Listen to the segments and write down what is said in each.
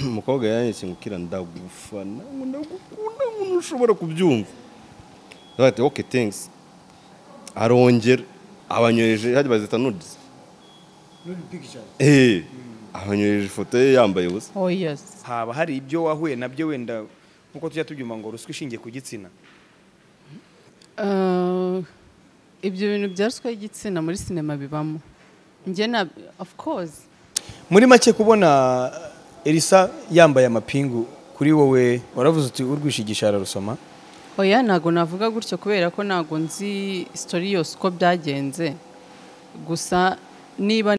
umukobwa yanyise ngo kira ndagufana. Ngo ndagukunda. Ngo ntushobora kubyumva. Ndavuga ati okay thanks. Arongera. Abanyoheje hajya bazita nudes eh abanyoheje ifoto ye yambaye ubusa. Oh yes. Haba hari ibyo wahuye na byo wenda nk'uko tujya tubyumva ngo ruswa ishingiye ku gitsina? Uh, ibyo bintu bya ruswa y'igitsina muri sinema bibamo. Njye na of course. Muri make kubona elisa yambaye amapingu kuri wowe waravuze uti urwishigisha ararusoma. Oya ntabwo navuga gutyo kubera ko ntabwo nzi sitori yose uko byagenze. Gusa niba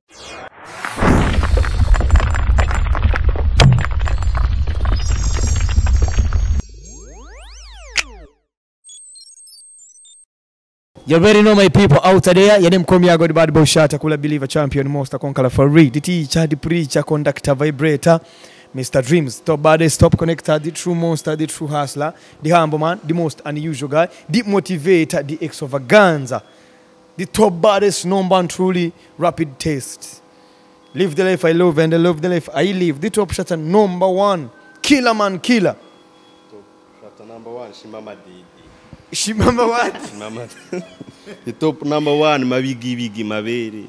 You already know my people out there. Your name come here, God bad boy shot, Akula believer, champion, monster, conqueror read. The teacher, the preacher, conductor, vibrator, Mr. Dreams, top baddest, top connector, the true monster, the true hustler, the humble man, the most unusual guy, the motivator, the extravaganza, the top baddest, number one truly rapid taste. Live the life I love and I love the life I live. The top shot number one, killer man, killer. shata number one shimama didi Shimama what? Mama. the top number one mabigi bigi mabere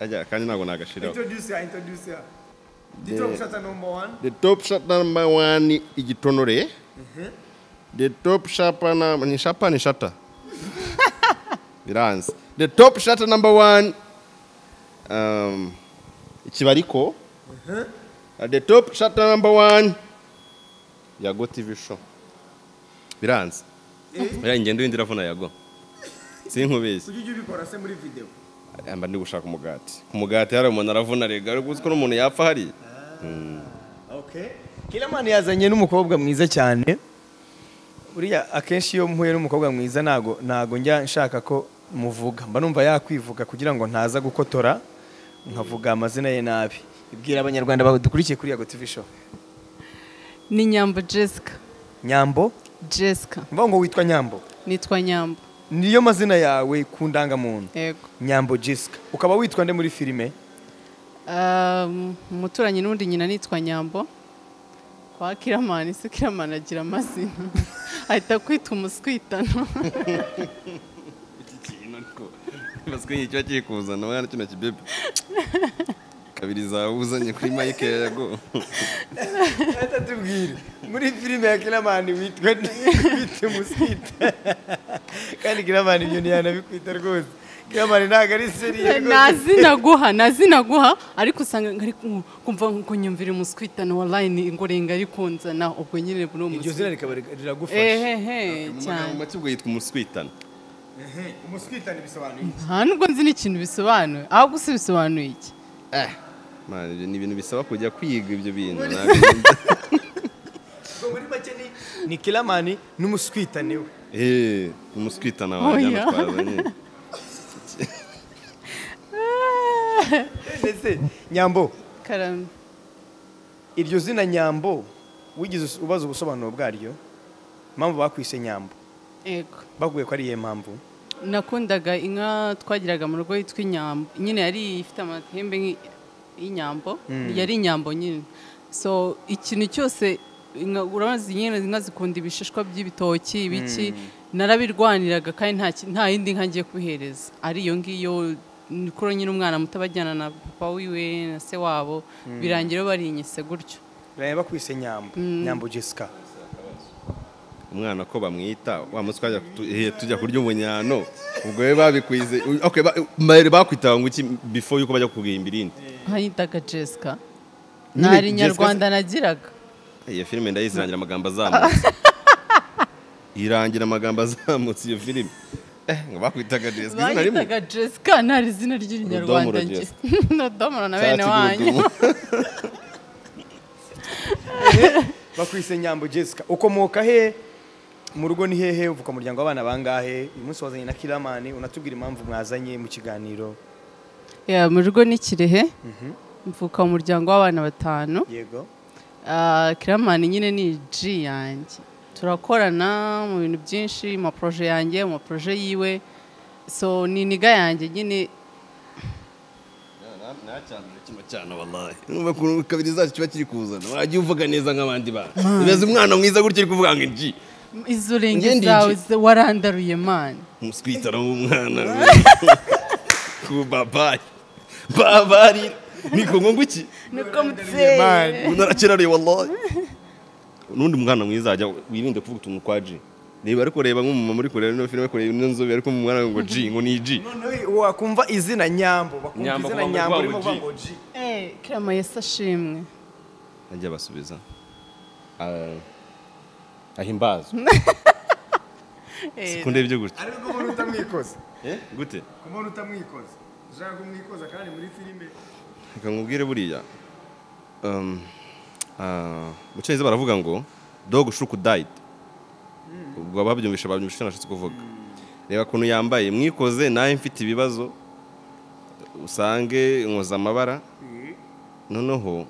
kandi ntabwo nagashiraho. The top shot number one. the top shot number one ni igitonore. The top shapa na ni shapa ni shata biranze the top shot number one um, ikibariko Uh, the top shot number one yago tv show. Biranze oya ingendo yindi iravuna yago sinkubeshye Ujye ujya ubikora se muri video. mba ndi gushaka umugati ku mugati hari umuntu aravuna rega ariko uzi ko n'umuntu yapfa hari Okay. Kila mani yazanye n'umukobwa mwiza cyane. Buriya akenshi iyo mpuye n'umukobwa mwiza nago nago njya nshaka ko muvuga. Mba numva yakwivuga kugira ngo ntaza gukotora nkavuga amazina ye nabi. Ibwira abanyarwanda badukurikiye kuri Yago TV show. ni nyambo jessica Nyambo, jessica mvuga ngo witwa Nyambo. nitwa nyambo Niyo mazina yawe ku ndangamuntu. yego Nyambo Jessica. Ukaba witwa nde muri filime? Um, umuturanyi n'undi nyina nitwa nyambo kwa kiramani se kiramani agira amazina ahita kwita umuswitano iki kintu nk'icyo kiri kuzana mwana kino kibebe kabiri zawuzanye kuri mike ya yago. Ata tubwire muri filime ya Kiramani witwa witwa Musita kandi Kiramani ibyo ntiyanabikwita rwose. Kiramani ntabwo ari seriye nta zina guha nta zina guha ariko usanga ku- kumva ngo nyumvira umuswitano wa line ngo renga ari kunzana ubwo nyine buri iryo zina umuswitano rikaba riragufasha ehehe mu cyane. make ubwo yitwa umuswitana umuswitani bisobanuye nta nubwo nzi n'ikintu bisobanuye. Ahubwo se bisobanuye iki? Eh. Ni ibintu bisaba kujya kwiga ibyo bintu. Muri make ni ni Kiramani n'umuswitani we. Eh umuswitana wanjye Oya. hano twazanye ndetse Nyambo. Karame. Iryo zina Nyambo wigize ubaza ubusobanuro bwaryo impamvu bakwise Nyambo? Yego. Baguye ko ari iyihe mpamvu? Nakundaga inka twagiraga mu rugo yitwa inyambo. Nyine yari ifite amahembe nk'i- y'inyambo yari inyambo nyine. So ikintu cyose urabazi nyine inka zikunda ibishishwa by'ibitoki ibiki narabirwaniraga kandi nta yindi nka ngiye kubihereza. Ari iyo ngiyo kuri nyine umwana muto bajyana na papa wiwe na se wabo birangira barinyise gutyo. Baraye bakwise Nyambo Nyambo Jessica. Umwana ko bamwita wa tu- eh, tujya kurya ubunyano. Ubwo we babikwize okay ba- mbere bakwitaga ngo iki before yuko bajya kugimba irindi. Nkayitaga Nyine ntari nyarwanda nagiraga. Iyo filime ndayizi irangira amagambo azamutse. Irangira amagambo azamutse iyo filime eh ngo bakwitaga Jessica izina rimwe. Bayitaga jessica ntari izina ry'inyarwanda Rudomoro nge nodomoro na bene wanyu. Bakwise Nyambo Jessica. Ukomoka he? Mu rugo ni hehe uvuka mu muryango w'abana bangahe? Uyu munsi wazanye na Kiramani. Unatubwira impamvu mwazanye mu kiganiro. Mu rugo ni kirehe. Mvuka mu muryango w'abana batanu. Yego. Ah, kiramani nyine ni ji yanjye. Turakorana mu bintu byinshi mu maporoje yanjye mu maporoje yiwe. So ni niga yanjye nyine. Numva ukuntu kabiri zacu kiba kiri kuzana. Wagiye uvuga neza nk'abandi bantu umeze umwana mwiza gutya uri kuvuga ngo inji izo renge zawe warandaruye mani umuswitara w'umwana. We ku babayi babari. Niko ngo nguki niko muteye umuntu arakeraruye wallahi. N'undi mwana mwiza ajya wirinde kuvuga utuntu kwa G. Reba ariko reba nk'umumama uri kureba ino filime kureba ino nzobe ariko mu mwana ngo G ngo ni G. Noneho wakumva izina nyambo bakumva Nyambo, izina nyambo urimo kuvuga ngo G. Eh, kirama yesi ashimwe ajya basubiza. Ah, ahimbazwe Eh, sikunde ibyo gutya. Ariko ko umuntu utamwikoza eh gute? Ku muntu ushaka kumwikoza kandi muri filime. Reka nkubwire buriya. Um, ah, mu cyongereza baravuga ngo dog shook died. Ubwo ababyumvisha babyumvisha icyo nashatse kuvuga. Reba ukuntu yambaye. Mwikoze nawe mfite ibibazo. Usange nkoza amabara. Noneho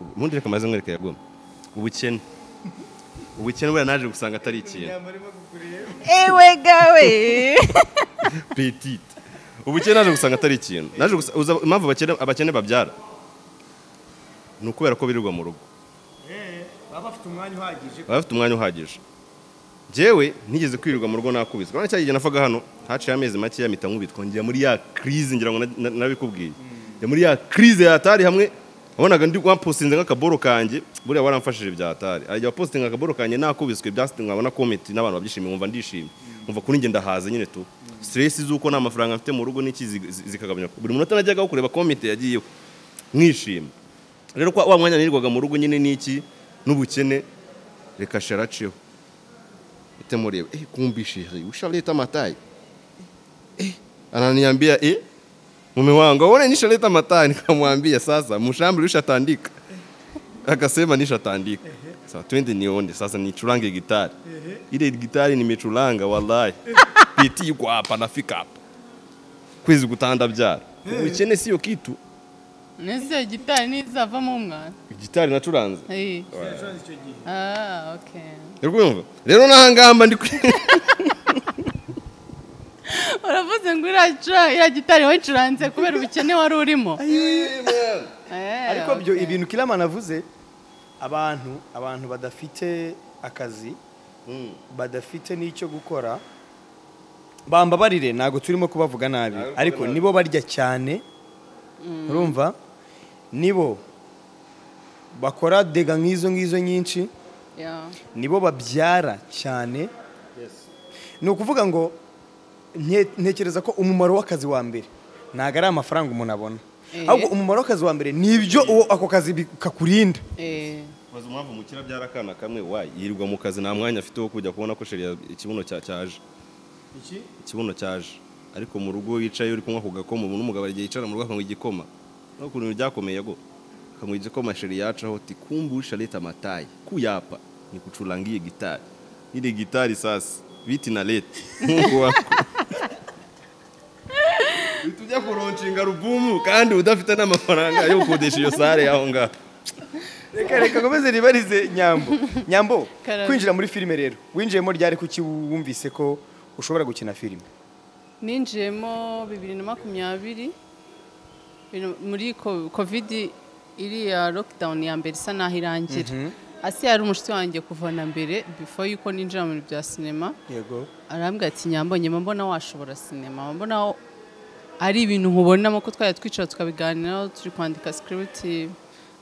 ubundi reka maze mwereke yagoma ubukene. Ubukene buriya naje gusanga atari ikintu. Ewe gawe. Petite ubukene naje gusanga atari ikintu. Naje impamvu abakene babyara? Ni ukubera ko birirwa mu rugo. Baba bafite umwanya uhagije. Njyewe ntigeze kwirirwa mu rugo nakubiswe. Urabona cya gihe nafaga hano haciye amezi make mpita nkubitwa. Njya muri ya crise ngira ngo na- na- nabikubwiye. Njya muri ya crise ya hatari hamwe. Wabonaga ndi wapostinze nk'akaboro kanjye buriya waramfashije bya hatari. Ajya wapostinga akaboro kanjye nakubiswe byasite nkabona comment n'abantu babyishimiye nkumva ndishimye. Nkumva kuri njye ndahaze nyine tu. Stress z'uko nta mafaranga mfite mu rugo n'iki zi- zi- zikagabanya buri munota najyaga kureba comment yagiyeho. Mwishima rero kwa wa mwanya nirirwaga mu rugo nyine n'iki? N'ubukene. Reka sharaceho. Ite mureba. Eh kumbi sheri ushaleta matai eh ananiambia eh mume wangu aone nishaleta matai nikamwambia sasa mshambuli ushatandika akasema nishatandika sasa twende nione sasa nichurange gitari. Ile gitari nimechuranga wallahi. Piti yuko hapa nafika hapa. Kwezi gutanda byara ubukene sio kitu. Nese gitari nizavamo umwana gitari nacuranze Eh. ah rero nahangamba ndi uravuze ngo iriya gitari wayicuranze kubera ubukene wari urimo Eh, ariko byo ibintu kiramana avuze abantu abantu badafite akazi badafite n'icyo gukora bambabarire ntabwo turimo kubavuga nabi. Ariko nibo barya cyane urumva? Nibo bakora dega nk'izo ngizo nyinshi nibo babyara cyane. Ni ukuvuga ngo nte- ntekereza ko umumaro w'akazi wa mbere ntabwo ari amafaranga umuntu abona. Eh. ahubwo umumaro w'akazi wa mbere ni ibyo uwo ako kazi kakurinda. Eh, maze umwamvu mukira byara akana kamwe wa yirirwa mu kazi nta mwanya afite wo kujya kubona ko sheri ikibuno cya- cyaje. Ikibuno cyaje. Ariko mu rugo yicaye uri kunywa ku gakoma ubu n'umugabo igihe yicara mu rugo akanywa igikoma. No ku bintu byakomeye go akanywa igikoma sheri yacaho ati kumbusha leta matayi. Kuyapa ni kucurangie gitari. Ile gitari sasa. Viti na leta mungu wako. Tujya kuronshinga rubumu kandi udafite n'amafaranga yo gukodesha iyo sare yaho ngaho. Reka reka nkomeze ribarize nyambo. Nyambo kwinjira muri filime rero. Winjiyemo ryari kuki wumvise ko ushobora gukina filime ninjiyemo bibiri na makumyabiri. Muri ko- covid iriya lockdown ya mbere isa naho irangira. Asi yari umushuti wanjye kuva na mbere before yuko ninjira mu bintu bya sinema yego. Arambwira ati nyambonye mba mbona washobora sinema mbona ari ibintu nkubonamo ko twajya twicara tukabiganiraho turi kwandika script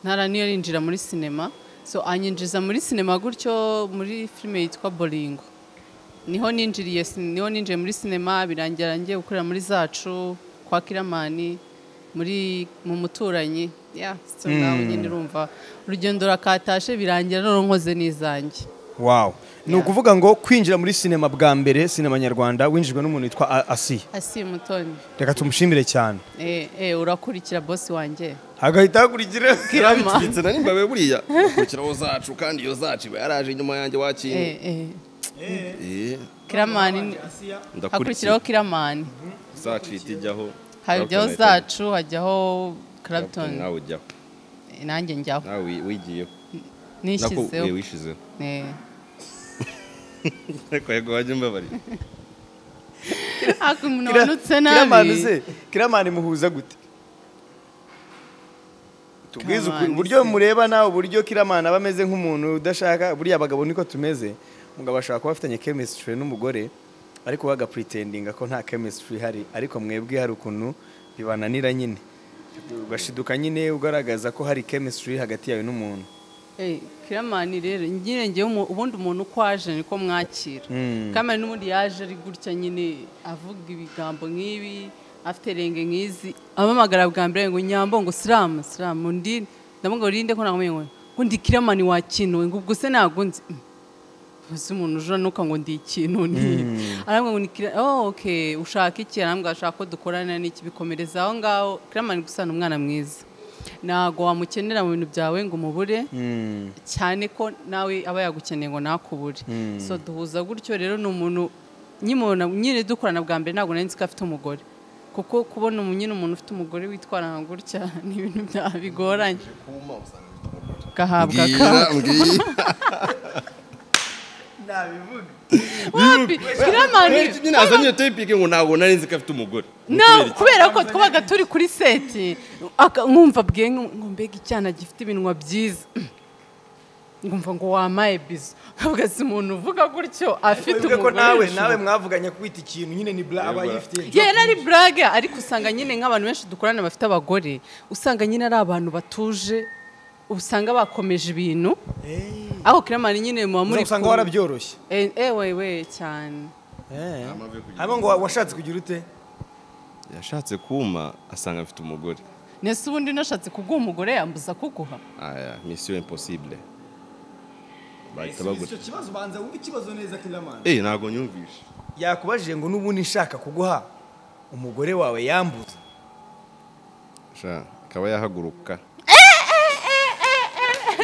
ntara niyo rinjira muri sinema so anyinjiza muri sinema gutyo muri filime yitwa boringo ni ho ninjiriye ni ho ninjiye muri sinema birangira ngiye gukorera muri zacu kwa kiramani muri mu muturanyi ya so nawe nyine urumva urugendo rakatashe birangira none nkoze n'izanjye wow ni ukuvuga ngo kwinjira muri sinema bwa mbere sinema nyarwanda winjijwe n'umuntu witwa asi asi mutoni reka tumushimire cyane Eh, eh, urakurikira bosi wanjye hagahita hakurikira kirama ndetse na nimba buriya ukurikiraho zacu kandi iyo zacu iba yaraje inyuma yanjye wakintu Eh, eh. Eh, kiramani ni- ndakurikira hakurikiraho kiramani. Zacu ihita ijyaho hajyaho zacu hajyaho Clapton nawe ujyaho. Eh, nanjye njyaho. Nawe wi- wigiyeho. Nishyizeho Eh. ariko yego wajya umbabarira ariko umuntu Kira- wanutse kiramani nabi se kiramani muhuza gute? Tubwize Kiramani uburyo mureba nawe uburyo kiramana aba ameze nk'umuntu udashaka buriya abagabo niko tumeze. Umugabo ashobora kuba afitanye chemistry n'umugore ariko we agapuritendinga ko nta chemistry ihari. Ariko mwebwe hari ukuntu bibananira nyine. Ugashiduka nyine ugaragaza ko hari chemistry hagati yawe n'umuntu. Eh, kiramani rero nyine ngewe ubundi umuntu uko aje niko mwakira. Mm. kamari n'ubundi yaje ari gutya nyine avuga ibigambo nk'ibi afite renge nk'izi. Amamagara bwa mbere ngo nyambo ngo silamu silamu ndi ndavuga ngo rinde ko nakumenya ngo ndi kiramani wakinuwe ngo ubwo se ntabwo nzi. Uzi umuntu uje nuka ngo ndi ikintu ni arambwira ngo ni kira oh okay ushaka iki arambwira ashaka ko dukorana n'iki bikomereza aho ngaho. Kiramani gusa ni umwana mwiza. Ntabwo wamukenera mu bintu byawe ngo umubure Mm. cyane ko nawe aba yagukeneye ngo nakubure. So duhuza gutyo rero ni umuntu nyimubona nyine dukorana bwa mbere ntabwo nari nzi ko afite umugore. Kuko kubona umu- nyine umuntu ufite umugore witwara nka gutya ni ibintu bya- bigoranye gahabwa ka mbwira wapi? Kiramani nyine azanye tepike ngo ntabwo nari nzi ko afite umugore kubera ko twabaga turi kuri seti aka- nkumva bwe ngo mbega icyana gifite ibinwa byiza. Ngumva ngo wamaye bizo nkavuga si umuntu uvuga gutyo afite umugore. nawe nawe mwavuganye kwita ikintu nyine ni bla aba yifitiye yewe nari burage ariko usanga nyine nk'abantu benshi dukorana bafite abagore usanga nyine ari abantu batuje. Usanga bakomeje ibintu. Aho kiramani nyine muba muri usanga kumwe. warabyoroshye. Eh, eh, we we cyane. Hanyuma ngo washatse kugira ute? Yashatse kuma asanga afite umugore. Nese ubundi nashatse kuguha umugore yambuza kuguha? Aya misiyo impossible. Bahita bagura kibazo ubanza wumve ikibazo neza kiramana eh ntabwo nyumvishe yakubajije ngo n'ubundi nshaka kuguha umugore wawe yambuza sha akaba yahaguruka.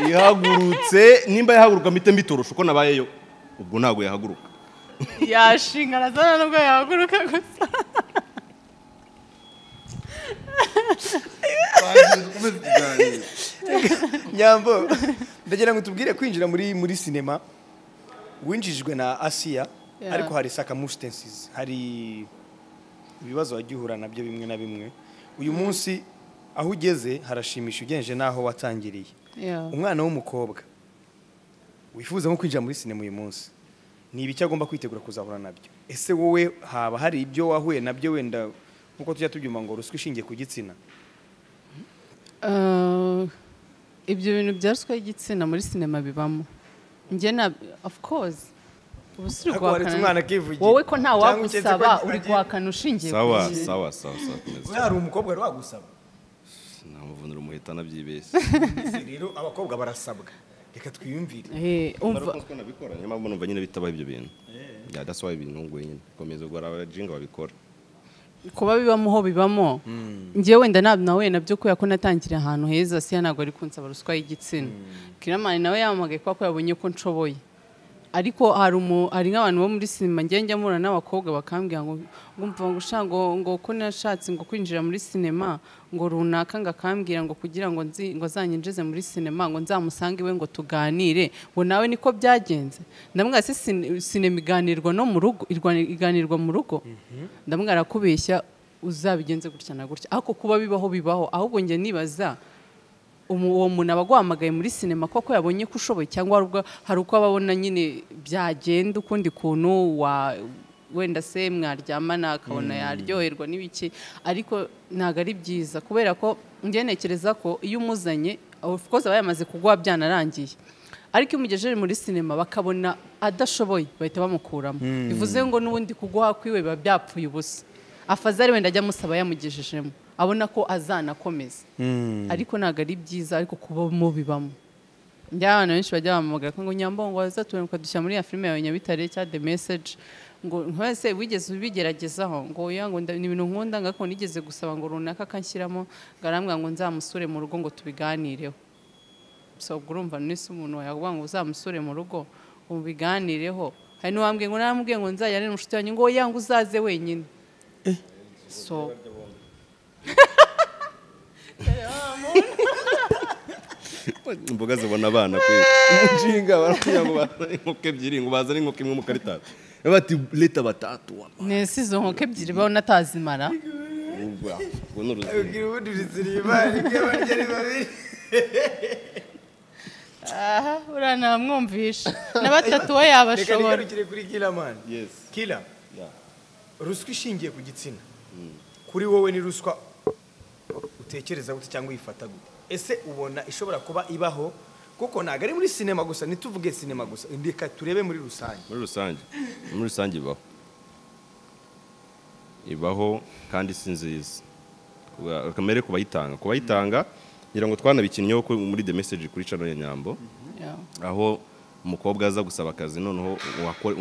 Ihagurutse. Nimba yahaguruka mpite mbitorosha uko nabayeyo? Ubwo ntabwo yahaguruka. Yashinga arazana nubwo yahaguruka gusa. Nyambo ndagira ngo tubwire kwinjira muri muri sinema winjijwe na asiya ariko hari sakamustensizi hari ibibazo wagiye uhura na byo bimwe na bimwe. Uyu munsi aho ugeze harashimisha ugeneje n'aho watangiriye. Umwana w'umukobwa. Wifuza nko kwinjira muri sinema uyu munsi. Ni ibiki agomba kwitegura kuzahura na byo. Ese wowe haba hari ibyo wahuye na byo wenda nk'uko tujya tubyuma ngo ruswa ishingiye ku gitsina? Uh, ibyo bintu bya ruswa y'igitsina muri sinema bibamo. Njye na of course. Wowe ko nta wagusaba uri guhakana ushingiye ku sawa ki? sawa sawa sawa we hari umukobwa wari wagusaba? Namuvunira umuhita nabyibeshye Ese rero abakobwa barasabwa? Reka twiyumvire. Eh, nabikora niyo mpamvu numva nyine bitaba ibyo bintu. Bya dasoba ibintu nguye nyine. Komeza ugora abajinga babikora kuba bibamo ho bibamo. Njyewe wenda ntabwo nawe na byo kubera ko natangiriye ahantu heza siya ntabwo ari kunsaba ruswa y'igitsina. Kiramani nawe yamamagaye kubera ko yabonye ko nshoboye. Ariko hari hari nk'abantu bo muri sinema njye njya mpura n'abakobwa bakambwira ngo ngumva ngo ngo ngo ko nashatse ngo kwinjira muri sinema ngo runaka ngo akambwira ngo kugira ngo nzi ngo azanyinjize muri sinema ngo nzamusange iwe ngo tuganire. Ngo nawe niko byagenze. Ndamubwira se sine- sinema iganirwa no mu rugo irwa- iganirwa mu rugo. Ndamubwira arakubeshya uzabigenze gutya na gutya. Ariko kuba bibaho bibaho. Ahubwo njye nibaza uwo muntu aba aguhamagaye muri sinema koko yabonye ko ushoboye cyangwa hari uko ababona nyine byagenda ukundi kuntu wa wenda se mwaryamana akabona yaryoherwa n'ibiki ariko ntabwo ari byiza. Kubera ko njye ntekereza ko iyo umuzanye course aba yamaze kuguha byanarangiye. Ariko iyo umugejeje muri sinema bakabona adashoboye bahita bamukuramo. Bivuze ngo n'ubundi kuguha kwiwe biba byapfuye ubusa. Afazari wenda ajya amusaba yamugejejemo. Abona ko azanakomeza. Ariko ntabwo ari byiza ariko kubamo bibamo. Njya benshi bajya bamamagara ko ngo nyambongo wazatubona ukadushyira muri ya filime yawe nyabitare cya the message. Ngo ntwese wigeze ubigeragezaho? Ngo ngo ni ibintu nkunda ngako nigeze gusaba ngo runaka akanshyiramo ngo arambwira ngo nzamusure mu rugo ngo tubiganireho. So urumva nise umuntu yavuga ngo uzamusure mu rugo ubiganireho. Hari n'uwambwiye ngo naramubwiye ngo nzajyane n'umushuti wanjye ngo oya ngo uzaze wenyine. So imboga zibona abana kwe umushinga baramubwira ngo bazane inkoko ebyiri ngo bazane inkoko imwe mu karitasi bati leta batatu nese izo nkoko ebyiri babona atazimara ubwo ni uruzingo ubundi riziriye imana ibyo barya ari babiri aha uriya ntamwumvisha na batatu we reka yabashobora nigarukire kuri kila mani yeah. ruswa ishingiye ku gitsina. Kuri wowe ni ruswa utekereza gute cyangwa uyifata gute? Ese ubona ishobora kuba ibaho? Kuko ntabwo ari muri sinema gusa ntituvuge sinema gusa. Reka turebe muri rusange. Muri rusange. Muri rusange ibaho. Ibaho kandi si nziza. Kamere ku bayitanga. Ku bayitanga ngira ngo twanabikinnyeho muri the message kuri channel ya nyambo. Aho umukobwa aza gusaba akazi noneho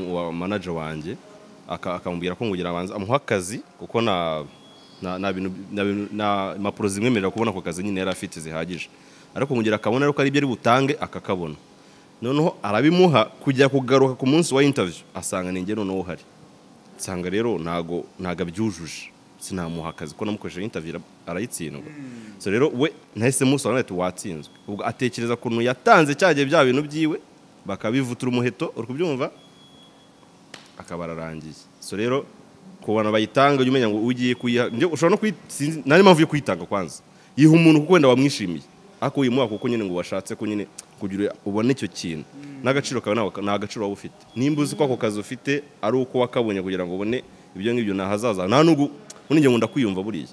uwa manager wanjye aka- akamubwira ko ngugira abanza amuha akazi kuko na na impapuro zimwemerera kubona ako kazi nyine yari afite zihagije. Ariko ngugira akabona ariko ari ibyo ari butange akakabona noneho arabimuha kujya kugaruka ku munsi wa interview asanga ni njye noneho uhari. Nsanga rero ntago abyujuje. Sinamuha akazi ko namukoresheje ara- arayitsindwa. So rero we nahise musobanurira ati watsinzwe. Ubwo atekereza ukuntu yatanze cyagiye bya bintu byiwe bakabivutura umuheto uri kubyumva? Akaba ararangiye. So rero ku bantu bayitanga ujya umenya ngo ugiye kuyiha njye ushobora no kuyi sinzi nari mpamvu yo kuyitanga kwanza. Yiha umuntu kuko wenda wamwishimiye. Ariko uyimuha kuko nyine ngo washatse ko nyine kugira ubone icyo kintu. N'agaciro kawe nta gaciro waba ufite. Nimba uzi ko ako kazi ufite ari uko wakabonye kugira ngo ubone ibyo ngibyo ni ahazaza nta nubwo ubundi njye nkunda kwiyumva buriya.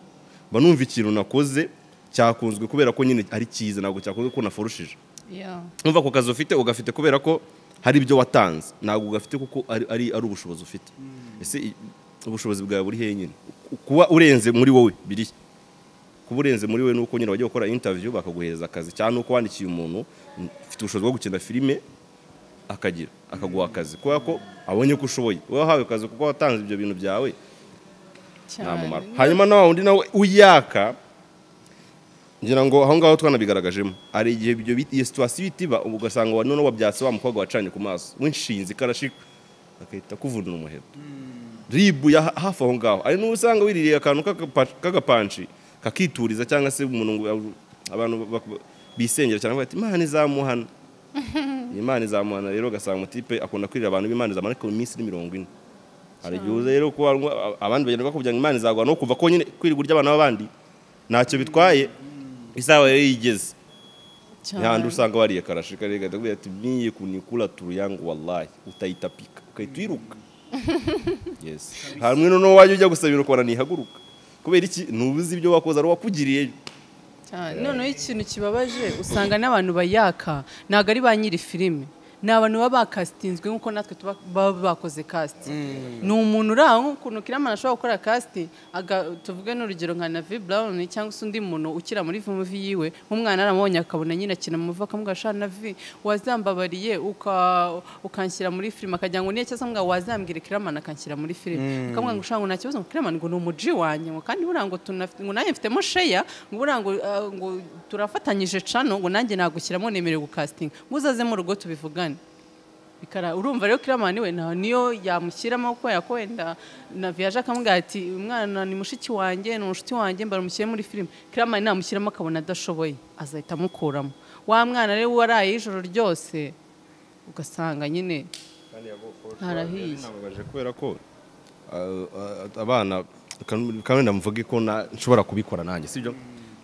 Mba numva ikintu nakoze cyakunzwe kubera ko nyine ari cyiza ntabwo cyakunzwe ko nafurushije. Numva ako kazi ufite ugafite kubera ko hari ibyo watanze. Ntabwo ugafite kuko ari, ubushobozi ufite. Ese i- ubushobozi bwawe buri hehe nyine? Ku- kuba urenze muri wowe biri kuba urenze muri wowe nuko nyine wagiye gukora interview bakaguhereza akazi cyangwa nuko wandikiye umuntu ufite ubushobozi bwo gukina filime akagira akaguha akazi. Kubera ko abonye ko ushoboye. Wowe wahawe akazi kuko watanze ibyo bintu byawe nta mumaro. Hanyuma na wa wundi nawe uyaka ngira ngo aho ngaho twanabigaragajemo. Hari igihe iyo situwasiyo itiba ugasanga wa none wabyatse wa mukobwa wacanye ku maso. W'inshinzi karashika agahita kuvunira umuheto. Ribu ya ha- hafi aho ngaho hari n'ubu usanga wiririye akantu k'agapa- k'agapanshi kakituriza cyangwa se umuntu ngo abantu bisengera cyane bati imana izamuhana. Imana izamuhana. Rero ugasanga umutipe akunda kwirira abantu b'imana izamuhana ariko mu minsi ni mirongo ine. Hari igihe uza rero kuba abandi bagenda bakubwira ngo imana izaguha no kuva ko nyine kwirirwa abana b'abandi ntacyo bitwaye isaha rero yigeze. Cyane. handi usanga wariye karashi kare gatubwira ati niye kunikula turu yangu wallahi. Utayitapika ukahita uyiruka. Hamwe noneho wajya ujya gusabira ukabona ntihaguruka. Kubera iki? Ntubuzi ibyo wakoze ari uwakugiriye cyane. Noneho ikintu kibabaje usanga n'abantu bayaka. Ntabwo ari ba nyiri filime. Ni abantu baba bakasitinzwe nk'uko natwe tuba baba bakoze kasiti ni umuntu uri aho nk'ukuntu kiramana ashobora gukora kasiti tuvuge n'urugero nka navi burawuni cyangwa se undi muntu ukira muri muvi yiwe nk'umwana aramubonye akabona nyine akina mu muvi akamubwira sha navi wazambabariye uka- ukanshyira muri filime akagira ngo niyo cyangwa se wazambwira kiramana akanshyira muri filime akamubwira ngo ushaka ngo nta kibazo ngo kiramana ngo ni umuji wanjye ngo kandi buriya ngo tunafite ngo nanjye mfitemo sheya ngo buriya ngo ngo turafatanyije cano ngo nanjye nagushyiramo nemerewe gukasitinga ngo uzaze mu rugo tubivugane. Urumva rero kiramani we niyo yamushyiramo kubera ko wenda na viyaje akamubwira ati umwana ni mushiki wanjye ni umushuti wanjye mbamushyire muri filime kiramani namushyiramo akabona adashoboye azahita amukuramo. Wa mwana rero waraye ijoro ryose ugasanga nyine Harahiye. nababaje kubera ko uh, uh, abana kan- kandi ndamuvuge ko nshobora kubikora nanjye sibyo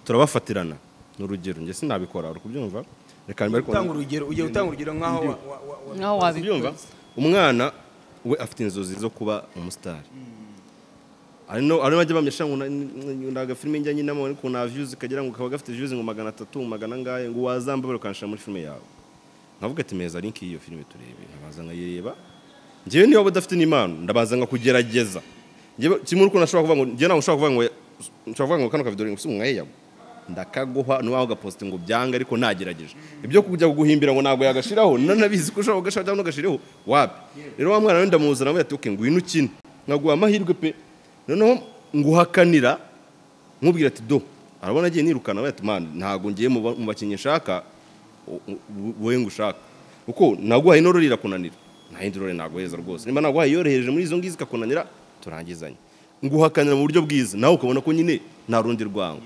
turabafatirana. Ni urugero njye sinabikora uri kubyumva? Reka mbe ariko utanga urugero ugiye utanga urugero nk'aho wa- wa- wa- wa- nkaho kubyumva wabikoze umwana we afite inzozi zo kuba umusitari hari no hari bajya bamesha ngo na agafilime njya nyinamo ariko nta views kagira ngo kaba gafite views ngo magana atatu magana angahe ngo wazambabare ukanshira muri filime yawe. Nkavuga ati meza link y'iyo filime turebe. Nkabaza nkayireba njyewe niba udafite n'impano. Ndabaza nkakugerageza kimwe uko nashobora kuvuga ngo njyewe ntabwo nshobora kuvuga ngo nshobora kuvuga ngo kano kavideo ngo si umwayeyago ndakaguha niwaho gaposte ngo byange ariko nagerageje. Ibyo kujya kuguhimbira ngo ntabwo yagashiraho. Nanabizi ko ushobora kugashira cyangwa ntugashireho wapi? Rero wa mwana we ndamuzana we ati okay ngwino ukine. Nkaguha amahirwe pe. Noneho nguhakanira nkubwira ati do arabona agiye nirukana we ati ntabwo ngiye mu ba- mu bakinnyi nshaka wowe ngo ushaka kuko naguhaye ino rero irakunanira nta yindi rero naguheza rwose. Niba naguhaye yorohereje muri izo ngizo ikakunanira turangizanye. Nguhakanira mu buryo bwiza. Nawe ukabona ko nyine nta rundi rwango.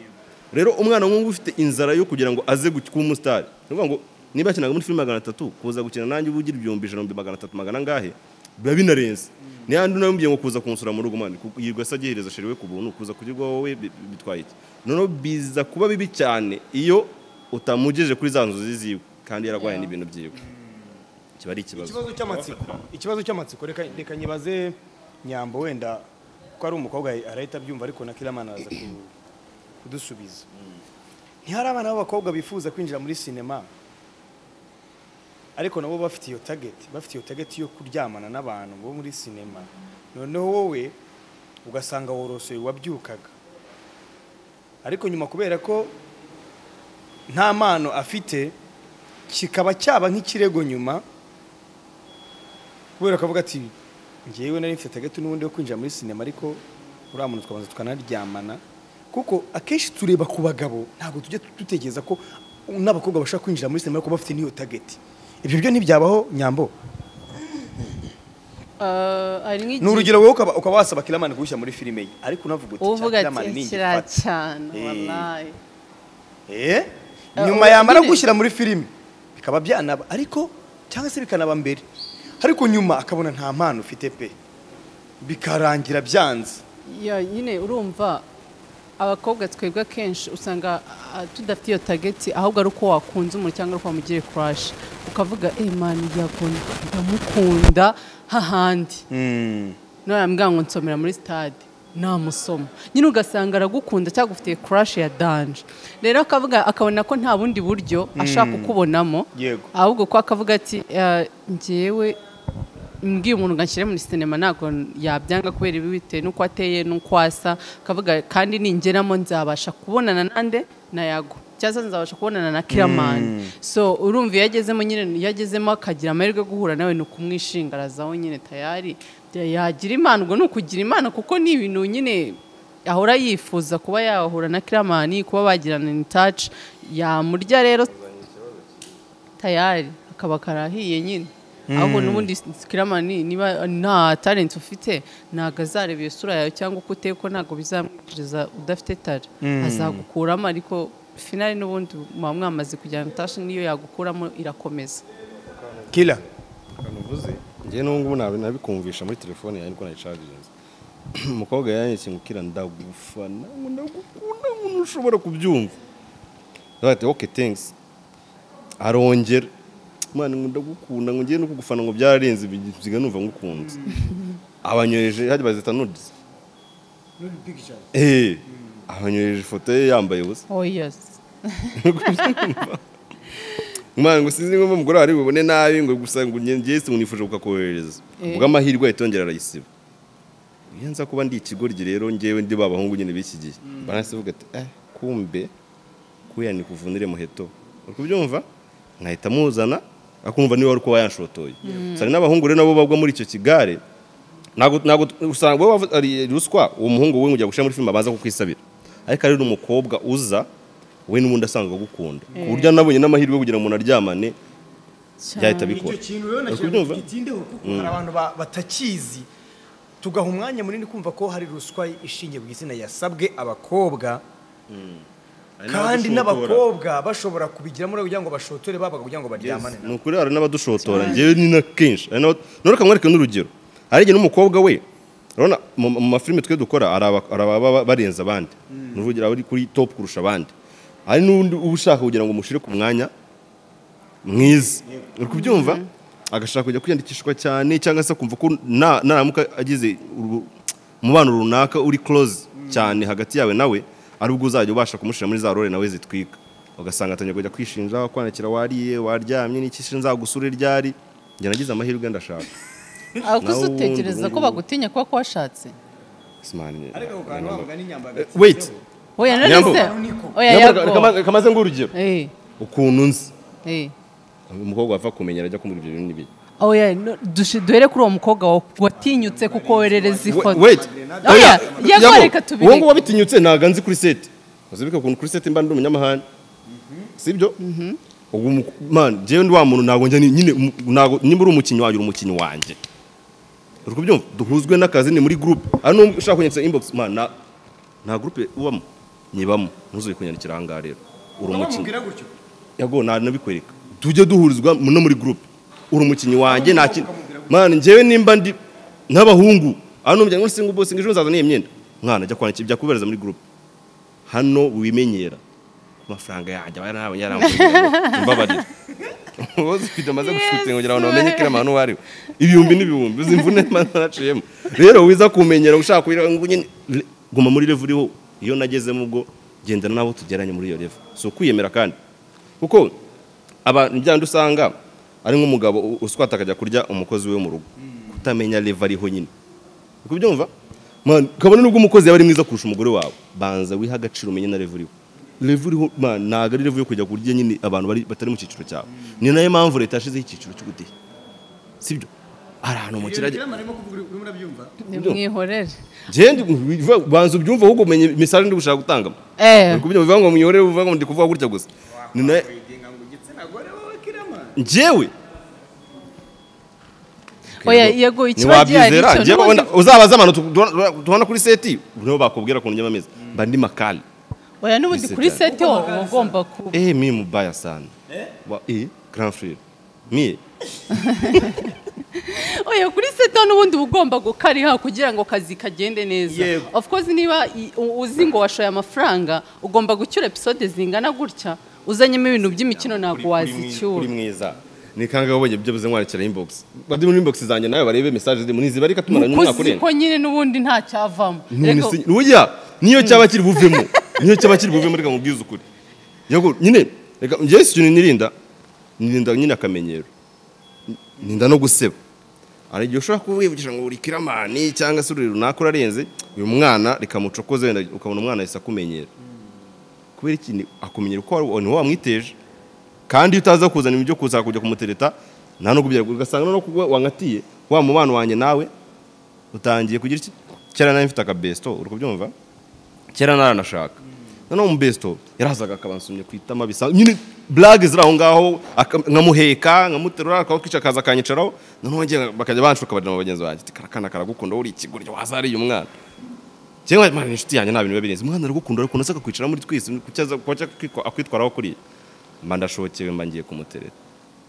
Rero umwana nk'ubu ufite inzara yo kugira ngo aze kuba umusitari ni ukuvuga ngo niba akinaga muri filime magana atatu kuza gukina nanjye uba ugira ibihumbi ijana magana atatu magana angahe biba binarenze. N'ayandi nawe mubwiye ngo kuza kunsura mu rugo mani yirwa se agihereza sheri we ku buntu kuza kugerwa wowe bi- bitwaye iki? Noneho biza kuba bibi cyane iyo utamugejeje kuri za nzozi ziwe kandi yararwaye n'ibintu byiwe. Kiba ari ikibazo. Ikibazo cy'amatsiko. Reka nyibaze nyambo wenda ko ari umukobwa arahita abyumva ariko na kiramana araza kudusubiza. Ntihari abana b'abakobwa bifuza kwinjira muri sinema. Ariko nabo bafite iyo tageti bafite iyo tageti yo kuryamana n'abantu bo muri sinema. Noneho wowe ugasanga worosoye wabyukaga. Ariko nyuma kubera ko nta mpano afite kikaba cyaba nk'ikirego nyuma kubera ko avuga ati ngewe nari mfite tageti n'ubundi wo kwinjira muri sinema ariko uriya muntu tukabanza tukanaryamana. Kuko akenshi tureba ku bagabo ntabwo tujya dutekereza ko n'abakobwa bashobora kwinjira muri sinema ariko bafite n'iyo tageti ibyo byo ntibyabaho nyambo? Hari ni urugero wowe ukaba wasaba kiramani kugushyira muri filime ye. Ariko unavuga uti uvuga "Cya Kiramani ni kira igifata." cyane Eh. Eh? Eh, nyuma yamara gushyira muri filime bikaba byanaba ariko cyangwa se bikanaba mbere. Ariko nyuma akabona nta mpano ufite pe. Bikarangira byanze. Ya nyine urumva abakobwa twebwe akenshi usanga ah, tudafite iyo tageti ahubwo ari uko wakunze umuntu cyangwa ari uko wamugiriye kurashi ukavuga eh mani ndamukunda hahandi none yambwira ngo nsomera muri stade namusoma. Nyine ugasanga aragukunda cyangwa ufite kurashi ya danje rero akavuga akabona ko nta bundi buryo ashaka kukubonamo yego. ahubwo ko akavuga ati "Eh, njyewe mbwiye umuntu ngo anshyire muri sinema ntabwo yabyanga kubera ibi bitewe n'uko ateye n'uko asa. Akavuga kandi ningeramo nzabasha kubonana nande na yago. Cyangwa se nzabasha kubonana na kiramani so urumva iyo agezemo nyine iyo agezemo akagira amahirwe yo guhura nawe ni ukumwishingarazaho nyine tayari. Yagira impano ubwo ni ukugira impano kuko ni ibintu nyine ahora yifuza kuba yahura na kiramani kuba bagirana in touch. Yamurya rero tayari akaba karahiye nyine. Ahubwo n'ubundi kiramani niba nta talent ufite ntabwo azareba iyo sura yawe cyangwa uko uteye ko ntabwo bizamwinjiriza udafite tare. Azagukuramo ariko finali n'ubundi muba mwamaze kujyana utashi n'iyo yagukuramo irakomeza. Uvuze njyewe n'ubu ngubu nabi- nabikumvisha muri telefone yanjye niko nayicaginze umukobwa yanyikiye ngo kira ndagufana ngo ndagukunda ngo ntushobora kubyumva. Ndavuga ati okay thanks. Arongera. Mwana ngo ndagukunda ngo ngiye no kugufana ngo byararenze bisiga numva ngukunze abanyoheje hajya bazita nudes eh abanyoheje ifoto ye yambaye ubusa. Oh yes. Mwana ngo sinzi ngo umugore wari bubone nabi ngo gusa ngo ngiye ngo nifuje kukakohereza Eh. ubwo amahirwe ahita yongera arayisiba. Iyo nza kuba ndi ikigoryi rero ngewe ndi babahungu nyine b'iki gihe baranse vuga ati eh kumbe kuya ni kuvunire muheto. Uri kubyumva? Nkahita muzana akumva niba wari kuba yanshotoye hari n'abahungu rero nabo bagwa muri icyo kigare ntabwo usanga wowe ari ruswa uwo muhungu we ujya gushyira muri filime abanza kukwisabira. Ariko ari n'umukobwa uza we n'ubundi asanzwe agukunda. Ku buryo anabonye n'amahirwe yo kugira ngo umuntu aryamane yahita abikora. Icyo kintu rero kubyumva? gitindeho kuko hari abantu ba- batakizi. Tugaha umwanya munini kumva ko hari ruswa ishingiye ku gitsina yasabwe abakobwa. Kandi n'abakobwa bashobora kubigiramo kugira ngo bashotore babaga kugira ngo baryamane ni ukuri hari n'abadushotora. Njyewe ni na kenshi. None kamwereke n'urugero. Hari igihe n'umukobwa we urabona mu mafilime twe dukora hari aba- hari ababa barenze abandi. Ni urugero aba ari kuri top kurusha abandi. Hari n'undi uba ushaka kugira ngo mushyire ku mwanya mwiza. Uri kubyumva? Agashaka kujya kwiyandikishwa cyane cyangwa se kumva ko na- naramuka agize umubano runaka uri close cyane hagati yawe nawe ari ubwo uzajya ubasha kumushyira muri za role nawe zitwika. Ugasanga atangiye kujya kwishinja kwandikira wariye waryamye n'iki se nzagusure ryari? Njye nagize amahirwe ndashaka. Nawe utekereza ko bagutinya kuba ko washatse wait. Oya Nyambo. none se oya yago kama- kamaze ng'urugero eh. Ukuntu nzi. Eh. Umukobwa wapfa kumenyera ajya kumubwira ibyo bintu dushi- duhere kuri uwo mukobwa wa- watinyutse kukoherereza ifoto. wait. Oya, yago Yago, reka tubireke. uwo nguwo wabitinyutse ntabwo anzi kuri seti uzibika ukuntu kuri seti mba ndi umunyamahanga sibyo? Ubwo umu- man jewe ndi wa muntu ntabwo njya ni- nyine umu- ntabwo niba uri umukinnyi wanjye uri umukinnyi wanjye. Uri kubyumva duhuzwe n'akazi ni muri groupe ari n'umwe ushaka kunyandikira inbox? Man na nta groupe ubamo. Nyibamo. Ntuzuye kunyandikira aha ngaha rero. Uri umukinnyi. yago nabikwereka. Tujye duhurizwa no muri groupe uri umukinnyi wanjye nta kintu man njyewe nimba ndi n'abahungu hano ngo bose ngo ejo nzazana iyi myenda mwana jya kwandikira jya kubereza muri groupe. Hano wimenyera. Amafaranga yanjye aba yara- yarambuye mbabarira wowe ufite amaze gushutinga kugira ngo bamenye ko iriya uwo ari we. Ibihumbi n'ibihumbi uzi imvune naciyemo. Rero wiza kumenyera ushaka kugira ngo nyine guma muri level uriho. Iyo nagezemo ubwo gendana nabo tugeranye muri iyo level si ukwiyemera kandi. Kuko aba byandi usanga ari nk'umugabo uswata akajya kurya umukozi we mu rugo. Kutamenya level ariho nyine. Kubyumva Man, kabone nubwo umukozi yaba ari mwiza kurusha umugore wawe. Banza wiha agaciro umenye na level uriho level uriho man, ntabwo ari level yo kujya kurya nyine abantu batari mu cyiciro cyawe. Ni na yo mpamvu leta yashyizeho icyiciro cy'ubudehe. Sibyo? Hari ahantu mu kirage nimwihorere banza ubyumva ahubwo umenye message ndi gushaka gutanga eh. Kubyumva bivuga ngo mwihorere bivuga ngo ndi kuvuga gutya gusa. Ni na yo njyewe oya yego ikiba gihari cyo njyewe n'ubundi- wenda uzabaza abantu tu- tubona- kuri seti nibo bakubwira ukuntu njye ameze mba ndi makali oya n'ubundi kuri seti ho uba ugomba ku eh mimi mubaya sana wa eh grand frère mie oya kuri seti ho n'ubundi uba ugomba gukariha kugira ngo akazi kagende neza Yego. of course niba uzi ngo washoye amafaranga ugomba gucyura episode zingana gutya uzanyemo ibintu by'imikino ntabwo wazicyura. mwiza. Ni kangahe wabonye ibyo bize nkwandikira inbox? Badi muri inbox zanjye nawe barebe message ziri muri ziba ariko tumaranye umwaka kuzi urenga ko nyine n'ubundi nta cyavamo. Burya niyo cyaba kiri buvemo. Niyo cyaba kiri buvemo. Reka mubwize ukuri. Yego nyine reka njyewe si ikintu nirinda. Nirinda nyine akamenyero. Ninda no guseba. Hari igihe ushobora kuba wivugisha ngo uri kiramani cyangwa se uri runaka urarenze uyu mwana rikamucokoza wenda ukabona umwana ahise akumenyera. Kubera iki akumenyera uko wari- ni wowe wamwiteje. Kandi iyo utaza kuzana ibyo kuza kujya kumutereta nta no kubyara ugasanga no kuba wankatiye wa mubano wanjye nawe utangiye kugira iki? Kera nari mfite akabesto uri kubyumva? Kera naranashaka noneho mu besto yarazaga akabansumye ku itama bisa nyine blague ziri aho ngaho nkamuheka nkamuterura akakwica akaza akanyicaraho noneho bakajya banshuka bajya mu bagenzi banjye karakana karagukunda uri ikigoryi wazariye umwana. Cyangwa mwana inshuti yanjye nta bintu biba birenze. Umwana aragukunda ariko nasa akakwicara muri twese akwitwaraho kuriya mba ndashokewe mba ngiye kumutereta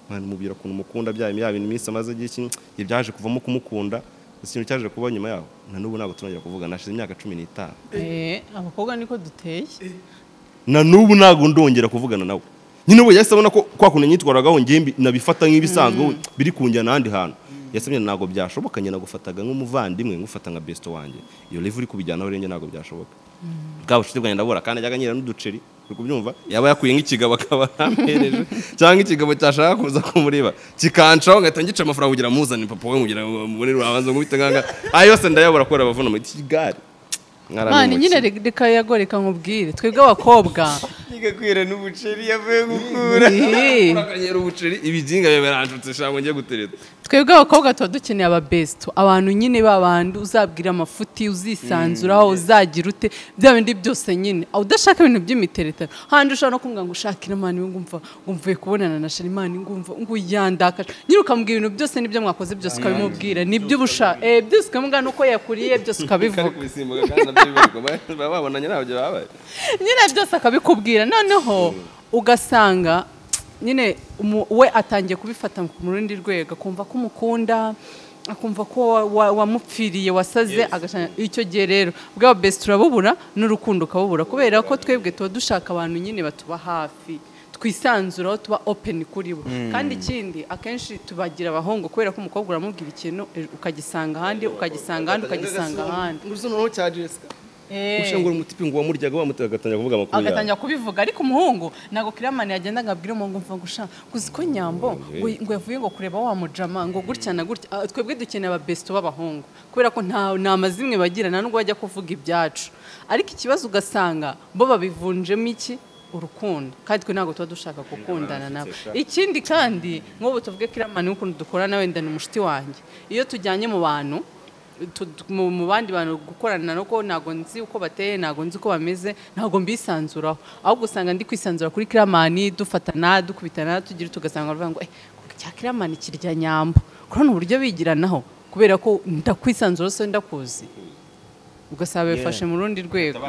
mwana mubwira ukuntu umukunda bya bya bintu iminsi amaze igihe iki ibyaje kuvamo kumukunda ikintu cyaje kuba nyuma yaho na n'ubu ntabwo turongera kuvuga. Nashize imyaka cumi n'itanu. Eh, abakobwa niko duteye? Na n'ubu ntabwo ndongera kuvugana nawe. Nyine ubu yahise abona ko kwa kuntu nyitwaragaho njye mbi- nabifata nk'ibisanzwe biri kunjyana ahandi hantu. Yasabye ntabwo byashoboka njye nagufataga nk'umuvandimwe ngufata nka besto wanjye. Iyo level uri kubijyanaho rero njye ntabwo byashoboka. Bwa bucuti bwanjye ndabura kandi ajyaga anyira n'uduceri uri kubyumva? Yaba yakuye nk'ikigabo akaba yamuhereje cyangwa ikigabo cyashaka kuza kumureba kikancaho ngahita ngica amafaranga kugira muzane papa we kugira ngo muri rubanza nkubite nkanga ayo yose ndayabura kubera abavuna mu igare mani nyine re- reka yago reka nkubwire. Twebwe abakobwa. Igakwira n'ubuceri yavuye gukura. Akanyera ubuceri ibiginga biba biranshutse shango njye gutereta. Twebwe abakobwa tuba dukeneye ababesto abantu nyine babandi uzabwira amafuti uzisanzuraho uzagira ute bya bindi byose nyine udashaka ibintu by'imiteretano handi ushobora no kumubwira ngo ushakire we ngumva ngo mvuye kubonana na sharimani ngumva ngo yandakaje nyine ukamubwira ibintu byose n'ibyo mwakoze byose ukabimubwira ni byo ubushaka eh byose ukamubwira nuko yakuriye byose ukabivuga nyine byose akabikubwira noneho ugasanga nyine we atangiye kubifata mu rundi rwego akumva ko umukunda akumva ko wa- wa- wamupfiriye wasaze icyo gihe rero bwaba besi turabubura n'urukundo ukabubura kubera ko twebwe tuba dushaka abantu nyine batuba hafi twisanzuraho tuba openi kuri bo. Kandi ikindi akenshi tubagira abahungu kubera ko umukobwa uramubwira ikintu ukagisanga ahandi ukagisanga ahandi ukagisanga ahandi. Uri umutipi ngo wamuryaga wamutega agatangira kuvuga amakuru yawe. Agatangira kubivuga. Ariko umuhungu ntabwo kiramani yagenda ngo abwire umuhungu mva gushaka. Gusa ko nyambo ngo yavuye ngo kureba wa mujama ngo gutya na gutya Ah, twebwe dukeneye ababesto b'abahungu. Kubera ko nta mazimwe bagira nta nubwo bajya kuvuga ibyacu. Ariko ikibazo ugasanga bo babivunjemo iki? Urukundo. Kandi twe ntabwo tuba dushaka gukundana nabo. ikindi kandi nk'ubu tuvuge kiramani nk'ukuntu dukorana wenda ni umushuti wanjye. Iyo tujyanye mu bantu tu- tu- mu bandi bantu gukorana nuko ntabwo nzi uko bateye ntabwo nzi uko bameze ntabwo mbisanzuraho. Ahubwo usanga ndi kwisanzura kuri kiramani dufatana dukubitana tugira tugasanga baravuga ngo eh cya kiramani kirya nyambo. Kurabona uburyo bigiranaho kubera ko ndakwisanzura se ndakuzi. Ugasaba bifashe mu rundi rwego.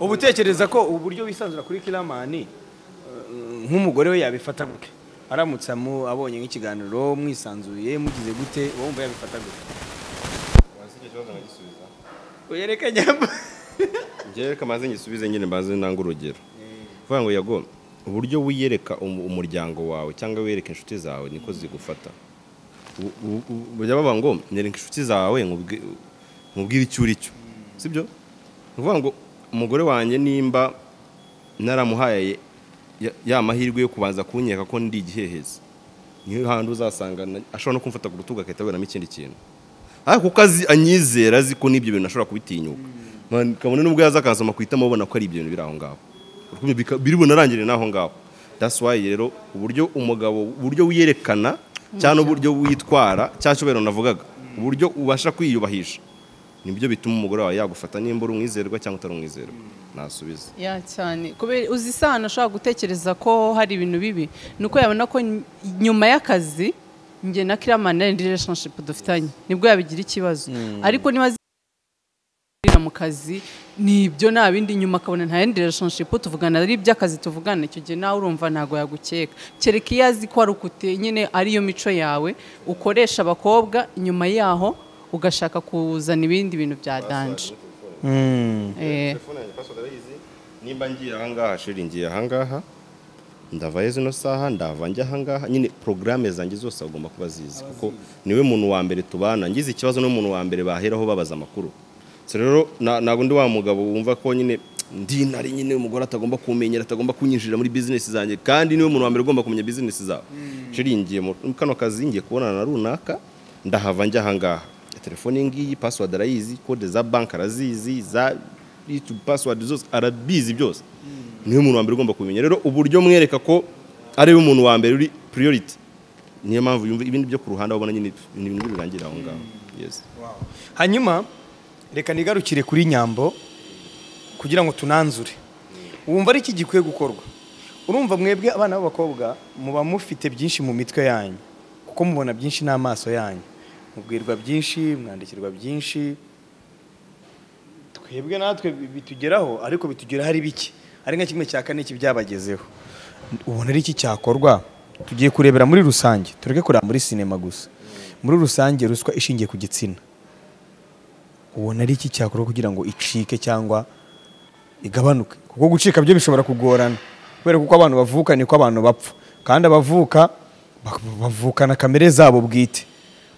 Uba utekereza ko uburyo wisanzura kuri kiramani eh, nk'umugore we yabifata gute? Aramutse amu- abonye nk'ikiganiro mwisanzuye mugize gute? Wumva yabifata gute? Uyereka nyamba reka maze ngisubize nyine mbanze ntange urugero. Kuvuga ngo yago uburyo wiyereka umu- umuryango wawe cyangwa wiyereka inshuti zawe niko zigufata? U- u- bajya bavuga ngo nyereka inshuti zawe nkubwi- nkubwire icyo uri cyo. Sibyo ni ukuvuga ngo umugore wanjye nimba naramuhaye ya- mahirwe yo kubanza kunyeka ko ndi igihehezi. Niyo handi uzasanga ashobora no kumfata ku rutugu agahita aberamo ikindi kintu. Kuko azi anyizera azi ko n'ibyo bintu ashobora kubitinyuka. Kabone n'ubwo yaza akansoma ku itama ubona ko ari ibyo bintu biri aho ngaho. Biri bunarangire n'aho ngaho. Why rero uburyo umugabo uburyo wiyerekana cyangwa n'uburyo witwara cyangwa cyo navugaga. Uburyo ubasha kwiyubahisha. Nibyo bituma umugore wawe yagufata nimba uri umwizerwa cyangwa utari umwizerwa. Nasubiza. Ya cyane. Kubera uzi isano ashobora gutekereza ko hari ibintu bibi. Ni uko yabona ko ny- nyuma y'akazi njye na kiramani hari relationship dufitanye. Nibwo yabigira ikibazo. Ariko niba mu kazi ni ibyo nta bindi nyuma akabona nta yindi relationship tuvugana. Ari iby'akazi tuvugana. Icyo gihe nawe urumva ntabwo yagukeka. Kereka iyo azi ko ari ukute nyine ariyo mico yawe ukoresha abakobwa nyuma yaho ugashaka kuzana ibindi bintu bya danje Eh. password arayizi nimba ngiye ahangaha sheri ngiye ahangaha. Ndavayo zino saha ndava njya ahangaha nyine porogaramu zanjye zose agomba kuba azizi kuko ni we muntu wa mbere tubana. Ngize ikibazo ni we muntu wa mbere baheraho babaza amakuru. Rero ntabwo ndi wa mugabo wumva ko nyine ndi intare nyine umugore atagomba kumenyera atagomba kunyinjira muri bizinesi zanjye kandi ni we muntu wa mbere ugomba kumenya bizinesi zawe sheri ngiye mu kano kazi ngiye kubonana na runaka ndahava njya ahangaha telefone iyi ngiyi password arayizi kode za banki arazizi za password zose arabizi byose. Ni we muntu wa mbere ugomba kubimenya. Rero uburyo mwereka ko ari we muntu wa mbere uri priority niyo mpamvu yumva ibindi byo ku ruhande babona nyine ni ibintu birangira aho ngaho. Hanyuma reka nigarukire kuri nyambo kugira ngo tunanzure. Wumva ari iki gikwiye gukorwa? Urumva mwebwe abana b'abakobwa muba mufite byinshi mu mitwe yanyu kuko mubona byinshi n'amaso yanyu. Mubwirwa byinshi mwandikirwa byinshi. Twebwe natwe bi- bitugeraho ariko bitugeraho ari bike. Ari nka kimwe cya kane kibyabagezeho. Ubona ari iki cyakorwa? Tugiye kurebera muri rusange. Tureke kureba muri sinema gusa. Muri rusange ruswa ishingiye ku gitsina. Ubona ari iki cyakorwa kugira ngo icike cyangwa igabanuke? Kuko gucika byo bishobora kugorana. Kubera kuko abantu bavuka niko abantu bapfa. Kandi abavuka bavukana kamere zabo bwite.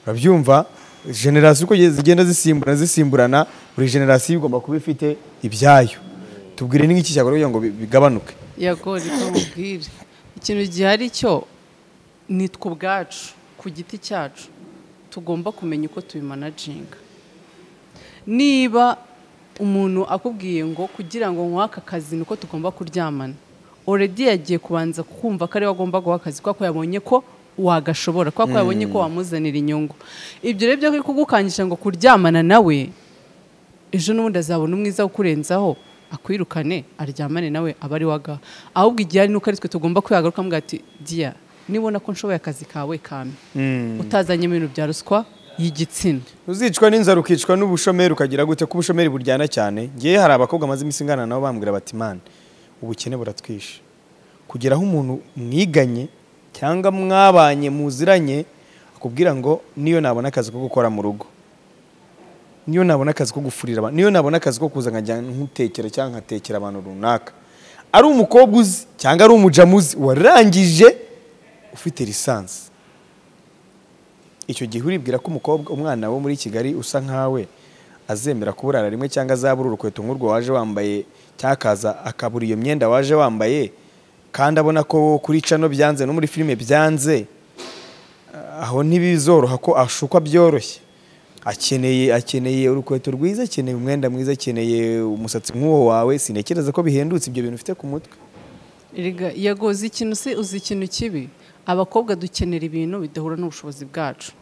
Urabyumva? Generasiyo uko zigenda zisimburana zisimburana buri generasiyo igomba kuba ifite ibyayo. Tubwire n'iki cyakorwa kugira ngo bi- bigabanuke. Yego reka nkubwire ikintu gihari cyo ni twe ubwacu ku giti cyacu tugomba kumenya uko tubimanaginga. Niba umuntu akubwiye ngo kugira ngo nkwake akazi ni uko tugomba kuryamana. Already yagiye kubanza kumva ko ari we agomba guha akazi kuko yabonye ko wagashobora kuko yabonye ko wamuzanira inyungu. Ibyo rero byo kugukangisha ngo kuryamana nawe ejo n'ubundi azabona umwiza wo kurenzaho. Akwirukane aryamane nawe aba ari wagaha ahubwo igihe ari nuko ari twe tugomba kwihagaruka mbwa ati diya nibona ko nshoboye akazi kawe kame utazanyemo ibintu bya ruswa y'igitsina. Uzicwa n'inzara ukicwa n'ubushomeri ukagira gute? Ko ubushomeri buryana cyane. Ngewe hari abakobwa amaze iminsi ingana nabo bambwira bati mani ubukene buratwishe. Kugera aho umuntu mwiganye cyangwa mwabanye muziranye akubwira ngo niyo nabona akazi ko gukora mu rugo. Niyo nabona akazi ko gufurira abantu niyo nabona akazi ko kuza nkajya nkutekera cyangwa nkatekera abantu runaka. Ari umukobwa uzi cyangwa ari umujamuzi warangije ufite lisansi. Icyo gihe uribwira ko umukobwa umwana wo muri kigali usa nkawe azemera kuburara rimwe cyangwa azabura urukweto nk'urwo waje wambaye cyangwa akaza akabura iyo myenda waje wambaye kandi abona ko kuri cano byanze no muri filime byanze aho ntibizoroha ko ashukwa byoroshye. Akeneye akeneye urukweto rwiza akeneye umwenda mwiza akeneye umusatsi nk'uwo wawe. Sinekereza ko bihendutse ibyo bintu ufite ku mutwe. Yego uzi ikintu se uzi ikintu kibi? Abakobwa dukenera ibintu bidahura n'ubushobozi bwacu.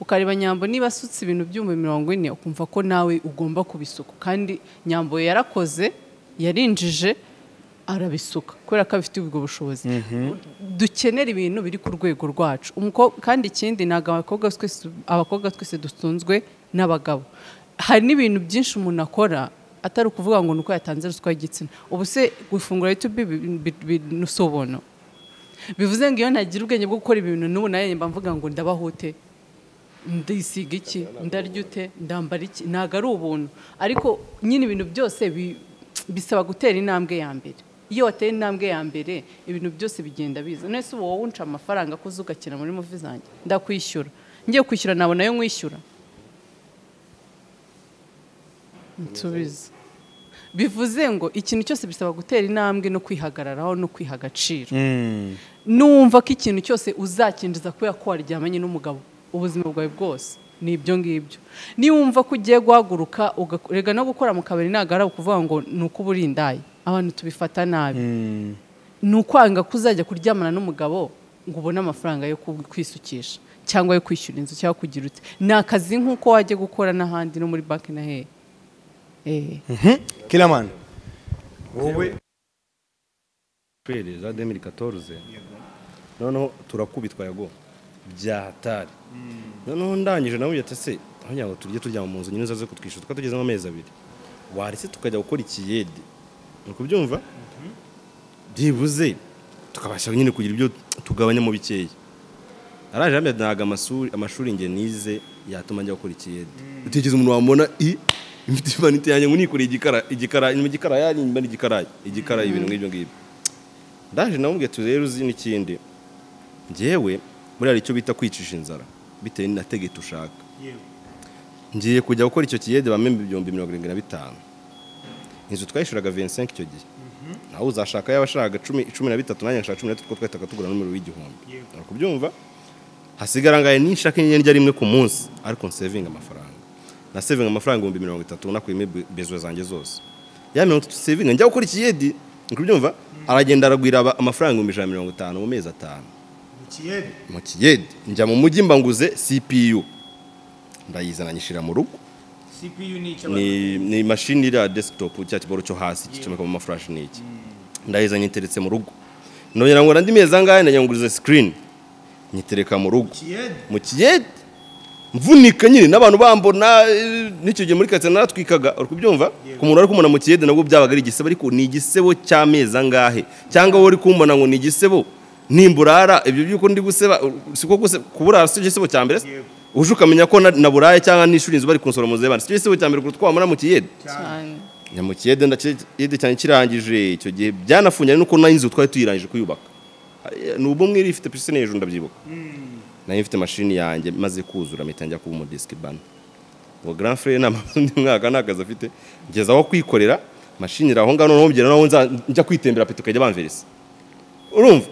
Ukareba nyambo niba asutse ibintu by'ibihumbi mirongo ine ukumva ko nawe ugomba kubisuka. Kandi nyambo yarakoze yarinjije arabisuka. Kubera ko abifitiye ubwo bushobozi. Dukenera ibintu biri ku rwego rwacu. Kandi ikindi ntabwo abakobwa twese dutunzwe n'abagabo. Hari n'ibintu byinshi umuntu akora atari ukuvuga ngo ni uko yatanze ruswa y'igitsina. Ubu se gufungura yutubi ubuntu? Bivuze ngo iyo ntagira ubwenge bwo gukora ibintu n'ubu nawe mba mvuga ngo ndabahute. Ndisiga iki? Ndarya ute? Ndambara iki? Ntabwo ari ubuntu. Ariko nyine ibintu byose bi- bisaba gutera intambwe ya mbere. Iyo wateye intambwe ya mbere ibintu byose bigenda biza. Nese ubu wowe unca amafaranga ko uza ugakina muri muvi zanjye? Ndakwishyura ngiye kwishyura nabona yo nkwishyura nsubiza bivuze ngo ikintu cyose bisaba gutera intambwe no kwihagararaho no kwiha agaciro. Numva ko ikintu cyose uzakinjiza kubera ko waryamanye n'umugabo ubuzima bwawe bwose. Ni ibyo ngibyo. Niba wumva ko ugiye guhaguruka ugarega no gukora mu kabari ntabwo ari ukuvuga ngo ni uko uba uri indaya abantu tubifata nabi. Ni ukwanga ko uzajya kuryamana n'umugabo ngo ubone amafaranga yo kwisukisha cyangwa yo kwishyura inzu cyangwa kugira uti ni akazi nk'uko wajya gukora n'ahandi no muri banki na hehe. Eh. Kila man. Wowe. Za 2014 noneho turakubitwa yago. Bya hatari. Noneho ndangije nawe ati se aho nyago turye turyama mu nzu nyine uzaze kutwishyura tukaba tugezemo amezi abiri. Waretse tukajya gukora ikiyede ni ukubyumva byibuze tukabasha nyine kugira ibyo tugabanya mu bikeya araje yambwira ntabwo amashuri nize yatuma njya gukora ikiyede utekereza umuntu wamubona i imanite yanjye ngo nikoreye igikara igikara inyuma igikara yari inyuma n'igikarayi igikarayi ibintu nk'ibyo ngibyo. Ndaje namubwiye ati rero uzi n'ikindi. Njyewe buriya hari icyo bita kwicisha inzara bitewe na tegeko ushaka ngiye kujya gukora icyo kiyede bamembe ibihumbi mirongo irindwi na bitanu. Inzu twayishyuraga 25 icyo gihe. Nawe uzashaka yaba ashaka cumi na bitatu nanjye nshaka cumi na bitatu kuko twahitaga tugura n'umuriro w'igihumbi. Kubyumva hasigara ngaye nishaka inyenyeri rimwe ku munsi ariko nsevinga amafaranga. Na sevinga amafaranga ibihumbi mirongo itatu nakuyemo be- bezo zanjye zose. Ya mirongo itatu sevinga njya gukora ikiyedi uri kubyumva aragenda aragwira amafaranga ibihumbi ijana na mirongo itanu mu mezi atanu. Mu kiyedi? Njya mu mujyi mbanguze cpu ndayizana nyishyira mu rugo. Ni, ni mashini iriya desktop cya kiboro cyo hasi gicomeka mu mafurashi n'iki ndayizanye nyiteretse mu rugo. Nongera ngo andi mezi angahe ndanyanguriza screen. Nyitereka mu rugo. Mu kiyede mvunika nyine n'abantu bambona eh, n'icyo gihe muri karitsiye naratwikaga uri kubyumva? Ku muntu ari kumubona mu kiyede nabwo byabaga ari igisebo ariko ni igisebo cy'amezi angahe? Cyangwa wowe uri kumbona ngo ni igisebo? Nimburara ibyo by'uko ndi guseba siko guse kuburara si igisebo cya mbere? Uje ukamenya ko na- buraye cyangwa n'ishuri inzu bari kunsora mu zebana si cyo gisebo cya mbere kuruta twamara mu kiyede mu kiyede ndakiyede cyane kirangije. Icyo gihe byanafunye nuko n'inzu twari tuyirangije kuyubaka. Ni ubu mwiri ifite pisine hejuru ndabyibuka. Na yo mfite mashini yanjye maze kuzura mpita njya kuba umudisiki bana uwo grand frere undi mwaka nta kazi afite ngeza aho kwikorera mashini iri aho ngaho noneho bigera naho njya kwitembera pe tukajya bamverisa urumva?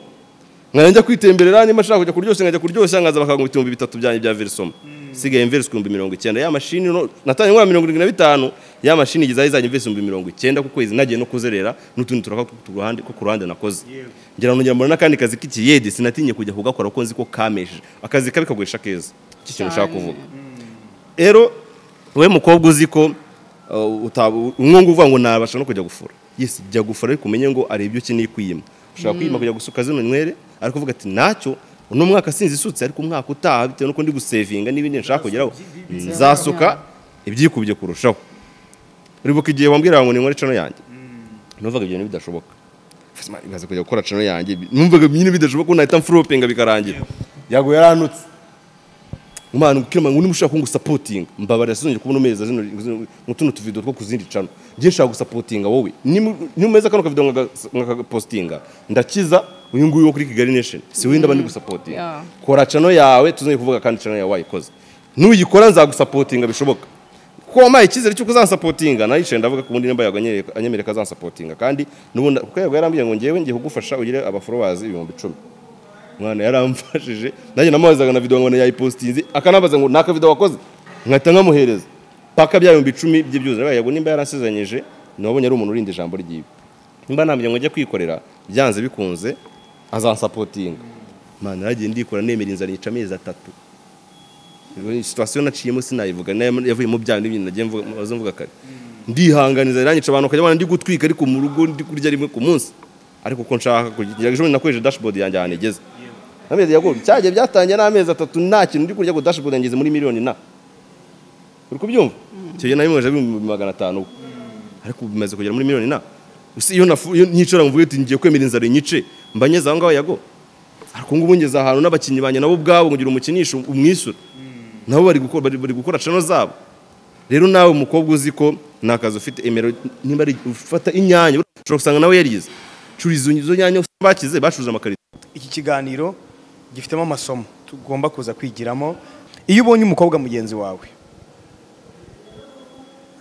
Nkajya njya kwitemberera niba nshaka kujya kuryoshya nkajya kuryoshya nkaza bakangura ibihumbi bitatu byanjye bya verisoma sigaye mverisi ibihumbi mirongo icyenda. Ya mashini natangiye nkora mirongo irindwi na bitanu ya mashini igiza izanye ibihumbi mirongo icyenda ku kwezi nagiye no kuzerera n'utundi turaka ku ruhande ko ku ruhande nakoze ngira ngo ngira mbona n'akandi kazi k'ikiyede sinatinye kujya kugakora kuko nzi ko kameje akazi kabi kagurisha keza iki kintu ushaka kuvuga rero we mukobwa uzi ko utaba- umwungu uvuga ngo nabasha no kujya gufura yes jya gufura ariko umenye ngo ari ibyo ukeneye kwiyima ushobora kwiyima kujya gusuka zino nywere ariko uvuga ati ntacyo uno mwaka sinzi isutse ariko umwaka utaha bitewe nuko ndi gusevinga n'ibindi nshaka kugeraho nzasuka ibyikubye kurushaho uribuka igihe wambwira ngo ninywere cano yanjye. Numvaga ibyo bintu bidashoboka ibaze kujya gukora cano yanjye. Numvaga nyine bidashoboka nahita mfuropinga bikarangira. Yago yaranutse. Umwana ukirema ngo niba ushaka ngo usapotinga mbabarira sinongeye kubona umeza mu tuno tuvido two ku zindi cano. Njye nshaka gusapotinga wowe. Niba umeze kano kavido nkakapositinga ndakiza uyu nguyu wo kuri kigali nation. Si wenda ndi gusapotinga Yeah. kora cano yawe tuzongeye kuvuga kandi cano yawe wayikoze nuyikora nzagusapotinga bishoboka. Kuko wampaye icyizere cy'uko uzansapotinga nayicaye ndavuga ko ubundi nimba yago ko azansapotinga kandi n'ubundi kuko yago yarambwiye ngo ngewe ngiye kugufasha ugire abaforowazi ibihumbi icumi. Mwana yaramfashije. Nanjye namubazaga na video ngo yayipostinze akanabaza ngo naka video wakoze? Nkahita nkamuhereza. Paka bya bihumbi icumi by'ibyuzi nabaye yago nimba yaransezeranyije nabonye ari umuntu urinda ijambo ryiwe. Nimba nambye ngo njye kwikorera byanze bikunze azansapotinga mana yaragiye ndikora nemera inzara yica amezi atatu. Situation naciyemo sinayivuga na yo yavuye mu byaha n'ibindi nagiye mvuga kare. Ndihanganiza iranyica abantu ukajya ndi gutwika ariko mu rugo ndi kurya rimwe ku munsi. Ariko uko nshaka kugira ejo nakoresheje dashboard yanjye ahantu igeze. Amezi yago cyagiye byatangiye n'amezi atatu nta kintu ndi kurya ngo dashboard yangize muri miliyoni na uri kubyumva? Icyo gihe nabimweje ibihumbi magana atanu ariko bimaze kugera muri miliyoni na Usi iyo nyicara mvuge ati ngiye kwemera inzara inyice mba ngeze aho ngaho yago. Ariko ngubu ngeze ahantu n'abakinnyi banjye nabo ubwabo ngira umukinisha umwishyura nabo bari gukora channel zabo. Rero nawe umukobwa uzi ko ni akazi ufite emero nimba ari ufata inyanya ushobora gusanga nawe yarize. Curiza izo nyanya bakize bacuruje amakarito. Iki kiganiro gifitemo amasomo. Tugomba kuza kwigiramo. Iyo ubonye umukobwa mugenzi wawe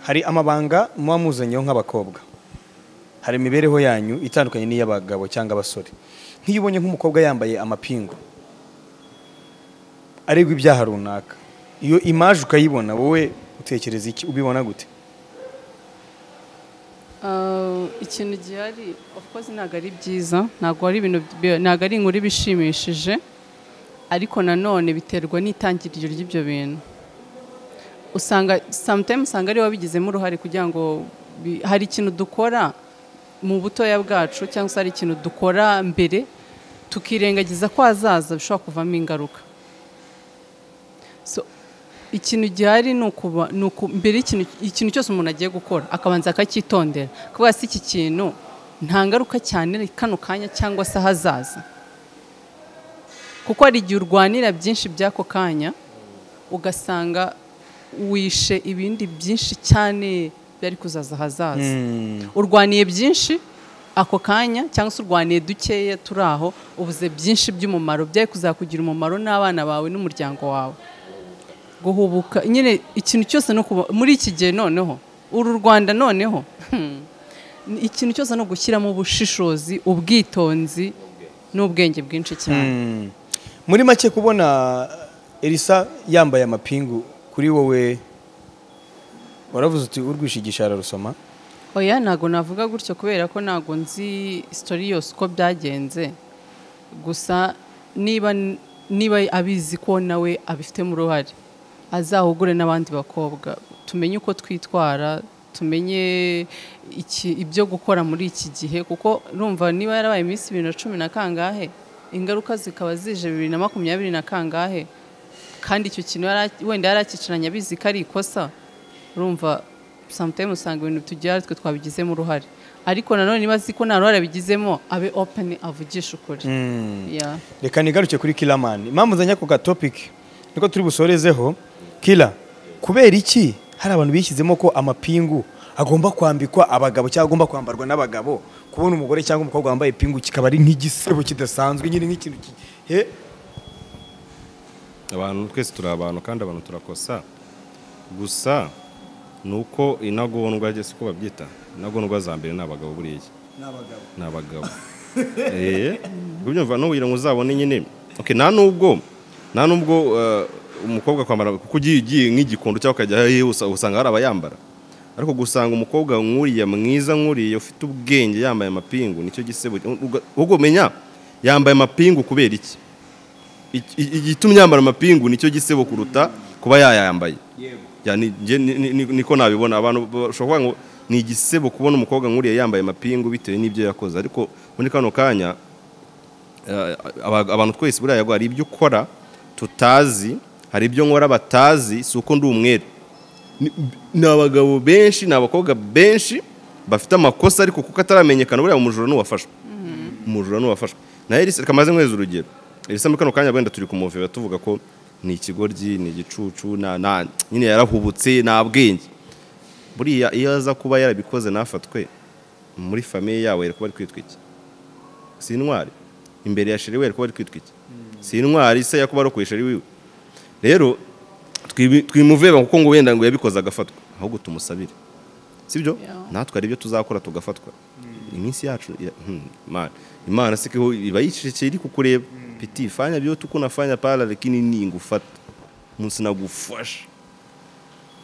hari amabanga muba muzanyeho nk'abakobwa. Hari imibereho yanyu itandukanye n'iy'abagabo cyangwa abasore. Nk'iyo ubonye nk'umukobwa yambaye amapingu aregwa ibyaha runaka iyo imaje ukayibona wowe utekereza iki? Ubibona gute? Uh, ikintu gihari course ntabwo ari byiza ntabwo ari ibintu bi- ntabwo ari inkuru ibishimishije ariko nanone biterwa n'itangiriro ry'ibyo bintu. Usanga sometimes usanga ari wabigizemo uruhare kugira ngo hari ikintu dukora mu butoya bwacu cyangwa se hari ikintu dukora mbere tukirengagiza ko hazaza bishobora kuvamo ingaruka. Ikintu gihari ni ukuba ni uku mbere y'ikintu ikintu cyose umuntu agiye gukora akabanza akacyitondera kuvuga si iki kintu nta ngaruka cyane kano kanya cyangwa se ahazaza. Kuko hari igihe urwanira byinshi by'ako kanya ugasanga wishe ibindi byinshi cyane byari kuzaza ahazaza. Urwaniye byinshi ako kanya cyangwa se urwaniye dukeya turi aho ubuze byinshi by'umumaro byari kuzakugira umumaro n'abana bawe n'umuryango wawe. Guhubuka. Nyine ikintu cyose no kuba muri iki gihe noneho uru rwanda noneho hmm, ikintu cyose no gushyiramo ubushishozi ubwitonzi n'ubwenge bwinshi cyane. Muri make kubona elisa yambaye amapingu kuri wowe waravuze uti urwishigisha ararusoma. Oya ntabwo navuga gutyo kubera ko ntabwo nzi sitori yose uko byagenze. Gusa niba niba abizi ko nawe abifitemo uruhare. Azahugure n'abandi bakobwa. Tumenye uko twitwara tumenye ibyo gukora muri iki gihe kuko urumva niba yarabaye iminsi bibiri na cumi na kangahe ingaruka zikaba zije bibiri na makumyabiri na kangahe. Kandi icyo kintu wenda yari akicaranye abizi ko ari ikosa urumva sometimes usanga ibintu tugira twe twabigizemo uruhare. Ariko nanone niba azi ko nta ruhare abigizemo abe open avugisha ukuri. Yeah. reka nigaruke kuri kiramani impamvu nzanye ako gatopiki niko turi busorezeho kira kubera iki? Hari abantu bishyizemo ko amapingu agomba kwambikwa abagabo cyangwa agomba kwambarwa n'abagabo. Kubona umugore cyangwa umukobwa wambaye ipingu kikaba ari nk'igisebo kidasanzwe nyine nk'ikintu ki- he? Abantu twese turi abantu kandi abantu turakosa. Gusa ni uko intagondwa si uko babyita? Intagondwa za mbere ni abagabo buriya ni abagabo. Eee ubyumva n'ubugira ngo uzabone nyine. Okay, nta nubwo nta nubwo eh, umukobwa kwambara kuko ugiye ugiye nk'igikondo cyangwa ukajya usanga hari abayambara. Ariko gusanga umukobwa nk'uriya mwiza nk'uriya ufite ubwenge yambaye amapingu ni cyo gisebo. Ahubwo umenya yambaye amapingu kubera iki? Igitumye yambara amapingu ni cyo gisebo kuruta kuba yayambaye. Niko nabibona. Abantu bashobora kuvuga ngo ni igisebo kubona umukobwa nk'uriya yambaye amapingu bitewe n'ibyo yakoze. Ariko muri kano kanya eh, aba- abantu twese buriya hari ibyo ukora tutazi hari ibyo nkora batazi si uko ndi umwere. Ni- abagabo benshi ni abakobwa benshi bafite amakosa ariko kuko ataramenyekana buriya umujura n'uwafashwe umujura n'uwafashwe na Elisa reka maze nkweza urugero. Elisa muri kano kanya wenda turi kumuvira tuvuga ko ni ikigoryi ni igicucu na, na nyine yarahubutse nta bwenge. Buriya iyo aza kuba yarabikoze nafatwe muri famiye yawe yari kuba ari kwitwa iki? Si intwari. Imbere ya sheri we yari kuba ari kwitwa iki? Si intwari se yakuba arokoye sheri wiwe? Rero twimuveba kuko ngo wenda ngo yabikoze agafatwa. Ahubwo tumusabire. Sibyo? Natwe hari ibyo tuzakora tugafatwa. Iminsi yacu hmm, Imana. Siko iba yicecekeye iri kukureba. Piti fanya vyote uko unafanya pala lakini ningufata munsi nagufasha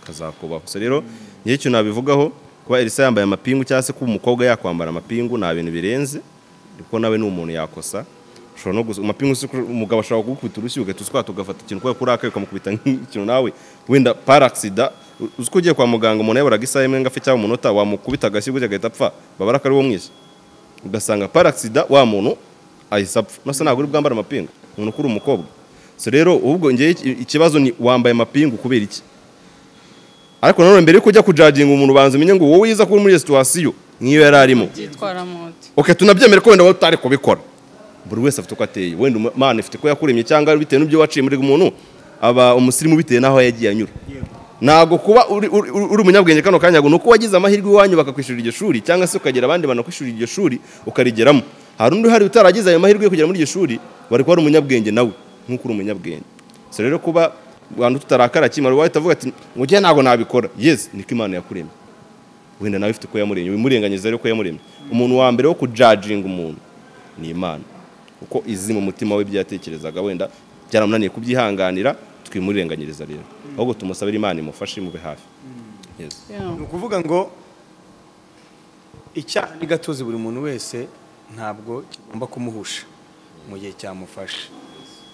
kazakubaho. Rero ngiye icyo nabivugaho kuba Elisa yambaye amapingu cyangwa se kuba umukobwa yakwambara amapingu nta bintu birenze kuko nawe ni umuntu yakosa. Ko umugabo ashobora kugukubita urushyi ugahita uswata ugafata ikintu kubera ko urakaye ukamukubita nk'ikintu nawe. Wenda paragisida uzi ko ugiye kwa muganga umuntu yaboraga isaha imwe ngafe cyangwa umunota wamukubita agashyi gutya agahita apfa babara ko ari wo mwishyi ugasanga paragisida wa muntu ahise apfa. Nasa ntabwo uri bwambara amapingu umuntu ukuri umukobwa. Rero ubwo ngewe iki- ikibazo ni wambaye amapingu kubera iki? Ariko nanone mbere yuko ujya kujaginga umuntu ubanza umenye ngo wowe yiza kuba muri iyo situwasiyo nk'iyo yari arimo. Tunabyemere ko wenda wowe utari kubikora. Buri wese afite uko ateye. Wenda imana ifite ko yakuremye cyangwa bitewe n'ibyo waciye muri umuntu aba umusirimu bitewe n'aho yagiye anyura. Ntabwo kuba uri, umunyabwenge kano kanya ngo ni uko wagize amahirwe iwanyu bakakwishyurira iryo shuri cyangwa se ukagira abandi banakwishyurira iryo shuri ukarigeramo. Hari undi uhari utaragize ayo mahirwe yo kugera muri iryo shuri wari kuba ari umunyabwenge nawe nk'uko uri umunyabwenge. So rero kuba abantu tutarakara kimara wahita avuga ati ngo njye ntabwo nabikora. Yes niko imana yakuremye. Wenda nawe ufite uko yamuremye wimurenganyiza rero ko yamuremye. Umuntu wa mbere wo kujajinga umuntu ni imana. Kuko izi mu mutima we ibyo yatekerezaga wenda byaramunaniye kubyihanganira twimurenganyiriza rero. Ahubwo tumusabire imana imufashe imube hafi. Yeah. ni ukuvuga ngo icyaha ni gatozi buri muntu wese ntabwo kigomba kumuhusha mu gihe cyamufasha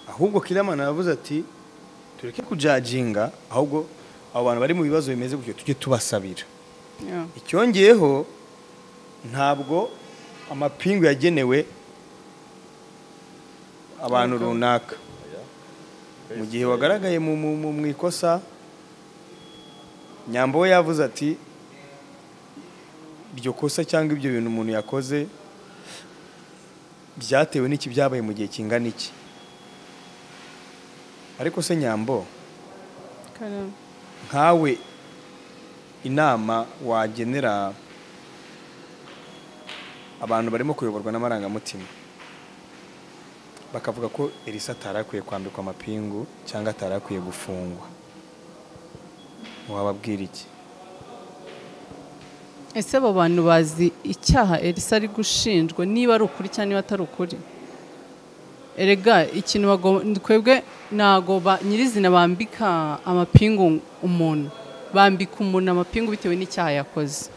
ahubwo kiramana yavuze ati tureke kujajinga ahubwo abo bantu bari mu bibazo bimeze gutyo tujye tubasabira. Icyongeyeho ntabwo amapingu yagenewe abantu runaka. Mu gihe wagaragaye mu- ikosa nyambo we yavuze ati iryo kosa cyangwa ibyo bintu umuntu yakoze byatewe n'iki byabaye mu gihe kingana iki? Ariko se nyambo nkawe inama wagenera abantu barimo kuyoborwa n'amarangamutima. Bakavuga ko elisa atari akwiye kwambikwa amapingu cyangwa atari akwiye gufungwa. Wababwira iki? Ese abo bantu bazi icyaha elisa ari gushinjwa? Niba ari ukuri cyangwa niba atari ukuri? Erega ikintu twebwe ba- nyirizina bambika amapingu umuntu. Bambika umuntu amapingu bitewe n'icyaha yakoze.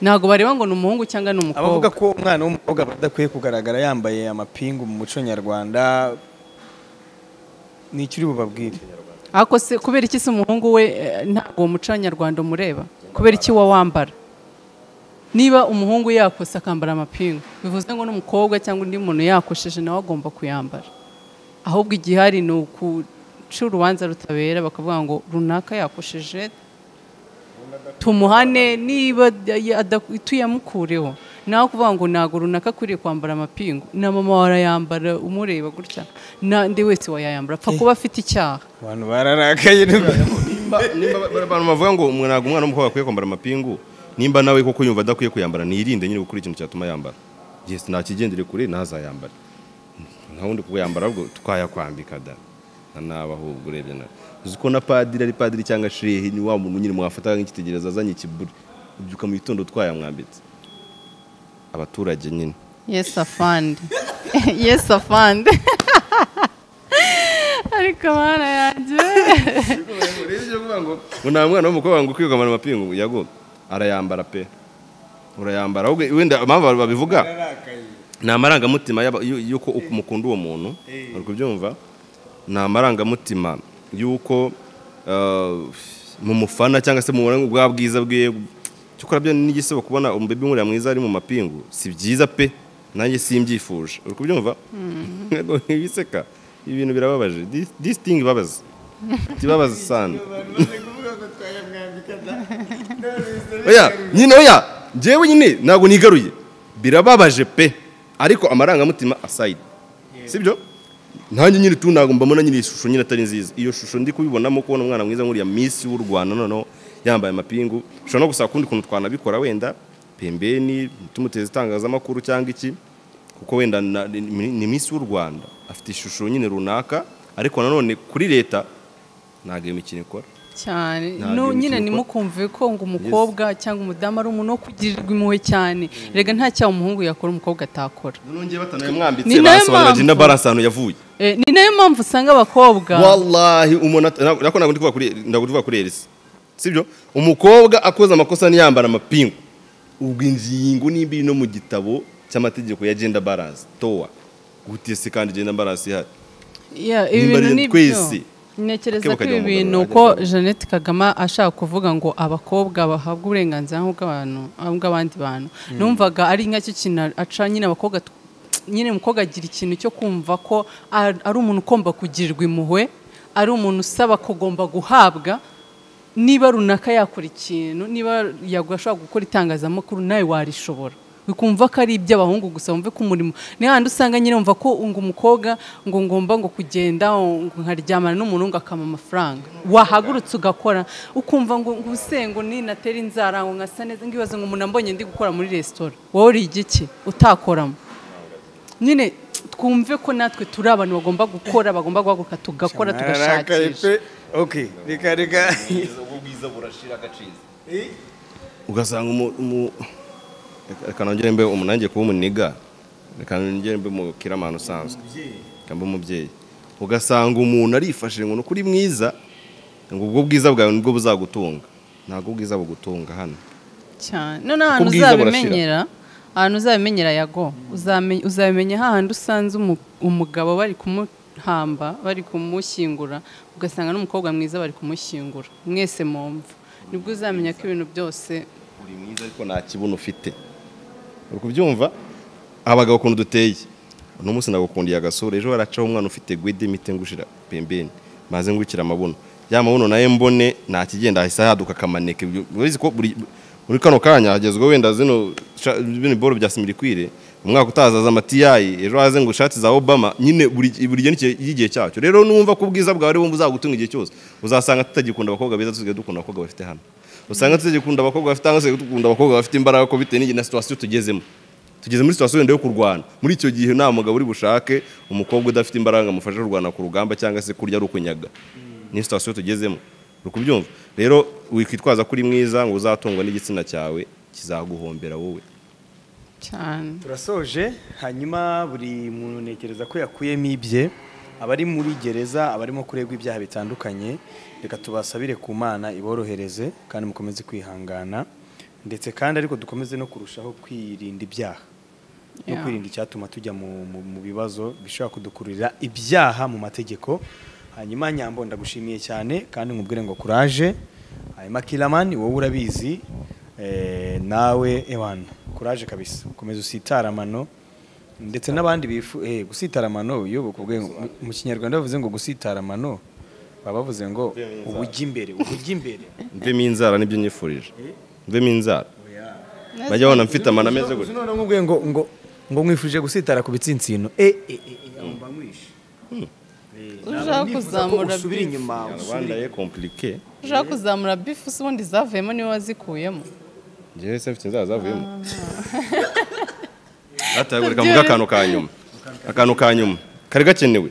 Ntago bareba ngo ni umuhungu cyangwa ni abavuga umukobwa ko umwana w'umukobwa adakwiye kugaragara yambaye amapingu mu muco nyarwanda ni icyo uri bubabwire? Ariko se kubera iki se umuhungu we eh, ntabwo uwo muco nyarwanda umureba? Kubera iki wa wambara? Niba umuhungu yakose akambara amapingu bivuze ngo n'umukobwa cyangwa undi muntu yakosheje nawe agomba kuyambara. Ahubwo igihari ni ukuca urubanza rutabera bakavuga ngo runaka yakosheje? Tumuhane niba tuyamukureho. Nawe kuvuga ngo ntabwo runaka akwiriye kwambara amapingu. Na mama warayambara umureba gutya. N'undi wese wayayambara. Apfa kuba afite icyaha. Abantu bararakaye nimba nimba ba- abantu bavuga ngo umwe ntabwo umwana w'umukobwa akwiye kwambara amapingu nimba nawe koko yumva adakwiye kuyambara nirinde nyine gukora ikintu cyatuma yambara. Yes nakigendere kure ntazayambare nta wundi kuyambara ahubwo twayakwambika da. Nta nawe ahubwo urebye nawe uzi ko na padiri ari padiri cyangwa shehe ni wa muntu nyine mwafata nk'icyitegererezo azanye ikiburi. Ubyuka mu gitondo twayamwambitse abaturage nyine. Yes, afande. yes, afande. ariko mana yanjye. Ngo nta mwana w'umukobwa ngo ukwiye kwambara amapingu. Yago arayambara pe. Urayambara. Ahubwo wenda impamvu babivuga ni amarangamutima y'uko mukunda uwo muntu. Uri kubyumva? Ni amarangamutima y'uko uh, mu mufana cyangwa se mu bwa bwiza bwe cyokora byo n'igisebo kubona umubebe nk'uriya mwiza ari mu mapingu si byiza pe? Nanjye simbyifuje. Uri kubyumva Yego, ibiseka ibintu birababaje. This- this thing ibabaza kibabaza sana. Oya nyine oya njyewe nyine ntabwo nigaruye. Birababaje pe? Ariko amarangamutima aside. Sibyo ntanjye nyine tu ntabwo mbona nyine ishusho nyine atari nziza. Iyo shusho ndi kubibonamo kubona umwana mwiza nk'uriya misi w'u rwanda noneho yambaye amapingu. Ushobora no gusaba ukundi kuntu twanabikora wenda pembeni tumuteza itangazamakuru cyangwa iki kuko wenda ni misi w'u rwanda. Afite ishusho nyine runaka ariko nanone kuri leta ntabwo iyo mikino ikora. Cyane. Nyine ntimukumve ko ngo umukobwa cyangwa umudamu ari umuntu wo kugirirwa impuhwe cyane. Rega nta cyaha umuhungu yakora umukobwa atakora. Ni na yo mpamvu. yavuye. Eh, ni na yo mpamvu usanga abakobwa wallahi umuntu at- nako nako ntabwo ndi kuvuga kuri Elisa sibyo? Umukobwa akoze amakosa ntiyambara amapingu. Ubwo ingingo nimba iri no mu gitabo cy'amategeko ya gender balance towa gute se kandi gender balance ihari. Ibi bintu ni byo. Ntekereza ko ibi bintu mugabo, ko bajya mu- jeannette kagame ashaka kuvuga ngo abakobwa bahabwa uburenganzira nk'ubw'abandi bantu. Numvaga ari nkacyo kintu aca nyine abakobwa nyine umukobwa agira ikintu cyo kumva ko ar- ari umuntu ugomba kugirirwa impuhwe ari umuntu usaba kugomba guhabwa niba runaka yakora ikintu niba yago ashobora gukora itangazamakuru nawe warishobora. Ukumva ko ari iby'abahungu gusa wumve ko umurimo ni hahandi usanga nyine wumva ko ngo umukobwa ngo ngomba ngo kugenda ngo nkaryamana n'umuntu ngo akama amafaranga. Wahagurutse ugakora. Ukumva ngo ngo ubuse ngo ninatera inzara ngo nkasa neza ngibaze ngo umuntu ambonye ndi gukora muri resitora. Wowe uri igiki utakoramo. Nyine twumve ko natwe turi abantu bagomba gukora bagomba guhaguruka tugakora tugashakisha. okay reka reka. Ubwiza burashira agaciza ugasanga umu- reka- nongere mbe umunange kuba umuniga. Reka nongere mbe umukiramani usanzwe. Reka mbe umubyeyi. Ugasanga umuntu arifashe ngo ni ukuri mwiza ngo ubwo bwiza bwawe ni bwo buzagutunga. Ntabwo ubwiza bugutunga hano. Cyane. None ahantu uzabimenyera ahantu uzabimenyera yago. Uzabimenya hahandi usanze umu- umugabo bari kumuhamba bari kumushyingura ugasanga n'umukobwa mwiza bari kumushyingura. Mwese mumva ni bwo uzamenya ko ibintu byose uri mwiza ariko nta kibuno ufite. Uri kubyumva abagabo ukuntu duteye uno munsi nagukundiye agasura ejo haracaho umwana ufite gwede imite ngushira pembeni. Maze ngukira amabuno. Ya mabuno naye mbone nta kigenda ahise haduka akamaneke. Urabizi ko muri kano kanya hagezweho wenda zino bino boro bya simirikwire umwaka utazaza amatiyayi ejo haze ngo ishati za obama. Nyine buri gihe y'igihe cyacyo rero numva ko ubwiza bwawe ari bumva uzagutunga igihe cyose. Uzasanga tutagikunda abakobwa beza tusigaye dukunda abakobwa bafite hano. Usanga tutagikunda abakobwa bafite hano tusigaye dukunda abakobwa bafite imbaraga ko bitewe n'igihe na situwasiyo tugezemo. Tugeze muri situwasiyo wenda yo kurwana. Muri icyo gihe nta mugabo uri bushake umukobwa udafite imbaraga ngo amufashe kurwana ku rugamba cyangwa se kurya ari ukunyaga. Ni situwasiyo tugezemo. Uri kubyumva rero wikwitwaza ko uri mwiza ngo uzatungwa n'igitsina cyawe kizaguhombera wowe. Cyane. Turasoje hanyuma buri muntu ntekereza ko yakuyemo ibye abari muri gereza abarimo kuregwa ibyaha bitandukanye reka tubasabire ku mana iborohereze kandi mukomeze kwihangana ndetse kandi ariko dukomeze no kurushaho kwirinda ibyaha. No kwirinda icyatuma tujya mu, bibazo bishobora kudukururira ibyaha mu mategeko. Hanyuma nyambo ndagushimiye cyane kandi nkubwire ngo kuraje. Hanyuma kiramani wowe urabizi eh, nawe ewana kuraje kabisa. Ukomeza usitara amano ndetse n'abandi bifu eh, gusitara amano mu kinyarwanda bavuze ngo gusitara amano baba bavuze ngo ubujya imbere ubujya imbere. Mvemo inzara ni byo nyifurije. Mvemo inzara. Bajya babona mfite amano ameze gutya none nkubwiye ngo ngo ngo mwifurije gusitara ku bitsinsino eh eh eh eh, mba mwishe. Ushaka kuzamura usubira inyuma rwanda ye komplike ushaka kuzamura bifu se ubundi zavuyemo ni we wazikuyemo? Njyewe se mfite inzara zavuyemo. Bataye reka mvuge akantu ka nyuma. Akantu ka nyuma. Kari gakenewe.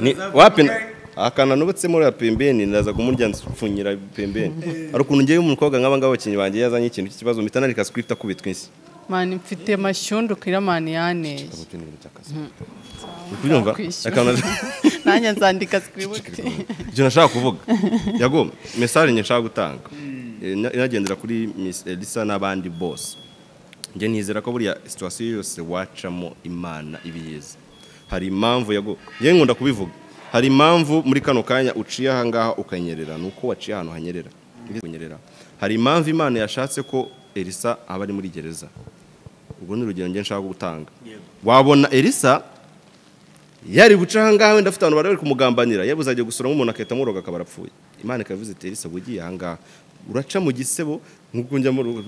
Ni wapi akantu nubatsemo uriya pembeni ndaza kumurya mpfunyira pembeni. Hari ukuntu ngewe umukobwa nk'aba ngaba abakinnyi banjye yazanye ikintu cy'ikibazo mpita narika script akubitwa insi mani mfite mashyundu kiramani yaneye kubyumva. Kwishyura. akantu nanjye nzandika sikiributi ibyo nashaka kuvuga. Yago mesage njye nshaka gutanga. Eh, ina- inagendera kuri Miss Elisa n'abandi bose njye nizera ko buriya situation yose wacamo imana ibiyeza hari impamvu yago njye nkunda kubivuga. Hari impamvu muri kano kanya uciye aha ngaha ukanyerera ni uko waciye ahantu hanyerera. Hari impamvu imana yashatse ko Elisa aba ari muri gereza. Ubwo ni urugero nshaka gutanga. Wabona Elisa? Yari guca ahangaha wenda afite abantu bari bari kumugambanira. Yabuze agiye gusura nk'umuntu agahita amuroga akaba arapfuye. Imana ikavuze iti elisa ugiye ahangaha uraca mu gisebo nk'uko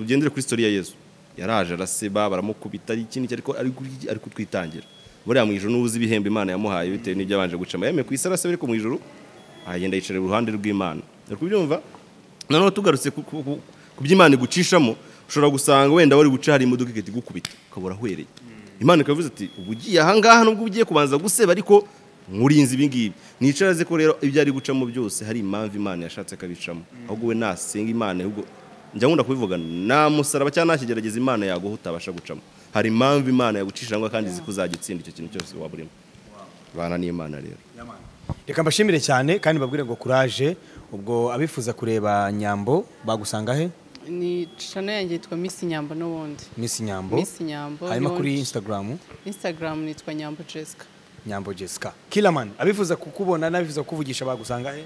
ugendere kuri sitori ya yezu yaraje araseba baramukubita ari ikindi ariko ari kutwitangira. Buriya mu ijoro n'ubuze ibihembo imana yamuhaye bitewe n'ibyo yabanje gucamo. Yemeye ku isi araseba ariko mu ijoro agenda yicara iruhande rw'imana. Uri kubyumva noneho tugarutse ku- by'imana igucishamo ushobora gusanga wenda wari guca hari imodoka igahita igukubita ukabura ahwereye imana ikavuze ati ubu ugiye ahangaha nubwo ugiye kubanza guseba ariko nkurinze ibi ngibi. Nicara azi ko rero ibyo ari gucamo byose hari impamvu imana yashatse akabicamo ahubwo we nasenga imana ahubwo njya nkunda kubivuga nta musaraba cyangwa nta kigerageza imana yaguha utabasha gucamo. Hari impamvu imana yagucishamo kandi izi ko uzajya utsinda icyo kintu cyose waba urimo. Bana n'imana rero. Reka mbashimire cyane kandi babwire ngo kuraje ubwo abifuza kureba nyambo bagusanga he? Ni cano yanjye yitwa misi nyambo n'ubundi. Miss Nyambo. Miss Nyambo hanyuma kuri Instagram? Instagram nitwa nyambo jessica. Nyambo Jessica. Killaman abifuza kukubona n'abifuza kukuvugisha bagusanga he?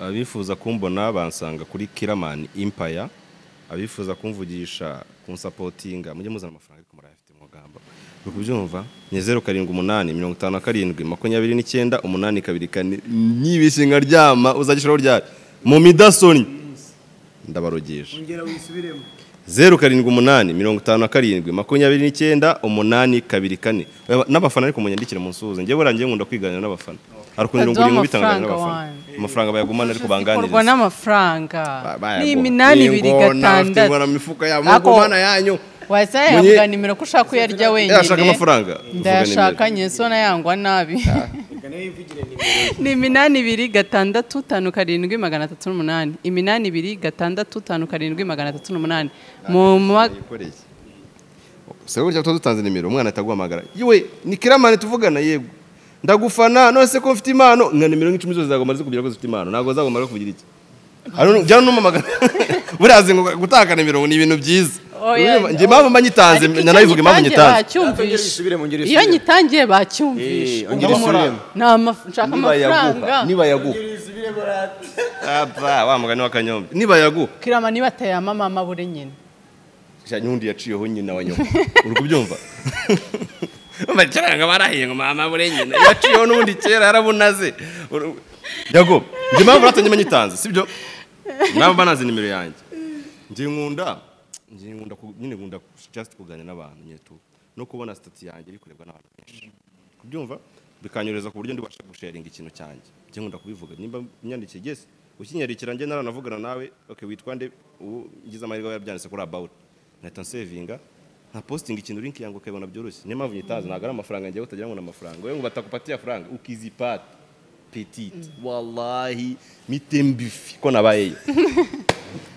Abifuza kumbona bansanga kuri kiramani impaya abifuza kumvugisha kunsapotinga mujye muzana amafaranga. Ariko murayafite mugamba uri kubyumva ni zeru karindwi umunani mirongo itanu na karindwi makumyabiri n'icyenda umunani kabiri kane. Nyibishye nkaryama uzagishiraho ryari? Mu midasoni. Wisubiremo. Zeru karindwi umunani mirongo itanu na karindwi makumyabiri n'icyenda umunani kabiri kane. Aba- n'abafana ariko munyandikire munsuhuze njyewe burangiye nkunda kwiganira n'abafana. Hari ukuntu Baduha irungu bitangaje amafaranga n'abafana. amafaranga bayagumana ariko banganiriza n'amafaranga. Ba- bayaguha. ni iminani ibiri gatandatu. ingona mu mifuka yabo Ako- mugumana yanyu. Wahise yavuga nimero ko ushaka kuyarya wenyine. Yashaka amafaranga. Ndayashaka nyeso nayangwa nabi ni iminani ibiri gatandatu tanu karindwi magana atatu n'umunani. Iminani ibiri gatandatu tanu karindwi magana atatu n'umunani. Mu yikoreye. Se burya tuba dutanze nimero umwana ahita aguhamagara yewe ni kiramani tuvugana yego. Ndagufana none se ko mfite impano? Nka nimero nk'icumi zose zagomba zikubwira ko zifite impano. Ntabwo zagomba kugira iki? Jya n'umamagara buriya gutaka nimero ni ibintu byiza. Njye mpamvu mba nyitanze nanayivuga impamvu nyitanze. iyo nyitangiye amaf- nshaka amafaranga. Niba yaguha. Aba, wa mugani wa kanyombe niba yaguha. Kirama niba atayama mama bure nyine nyundi yaciyeho nyina wa nyoko uri kubyumva? Amafaranga barahiye ngo mama bure nyina. Yaciyeho n'ubundi kera yarabunaze. Yago njye mpamvu ratanye manyitanze sibyo? Nabo banazi nimero yanjye. Njye nkunda. Nyine nkunda just kuganira n'abantu nyine tu no kubona stati yanjye iri kurebwa n'abantu benshi. Kubyumva bikanyorohereza ku buryo ndibasha gusharinga ikintu cyanjye. Njye nkunda kubivuga. Nimba unyandikiye yes. Ukinyandikira njye naranavugana nawe okay witwa nde? Ubu ngize amahirwe yabyanditse kuri about. Nkahita nsevinga nka posting ikintu link yangu ukabona byoroshye. Niyo mpamvu nyitazi ntabwo ari amafaranga njyewe utagira ngo ni amafaranga. Wowe ngo batakupatiye amafaranga ukizipata petite wallahi mitembifi ko nabayeyo.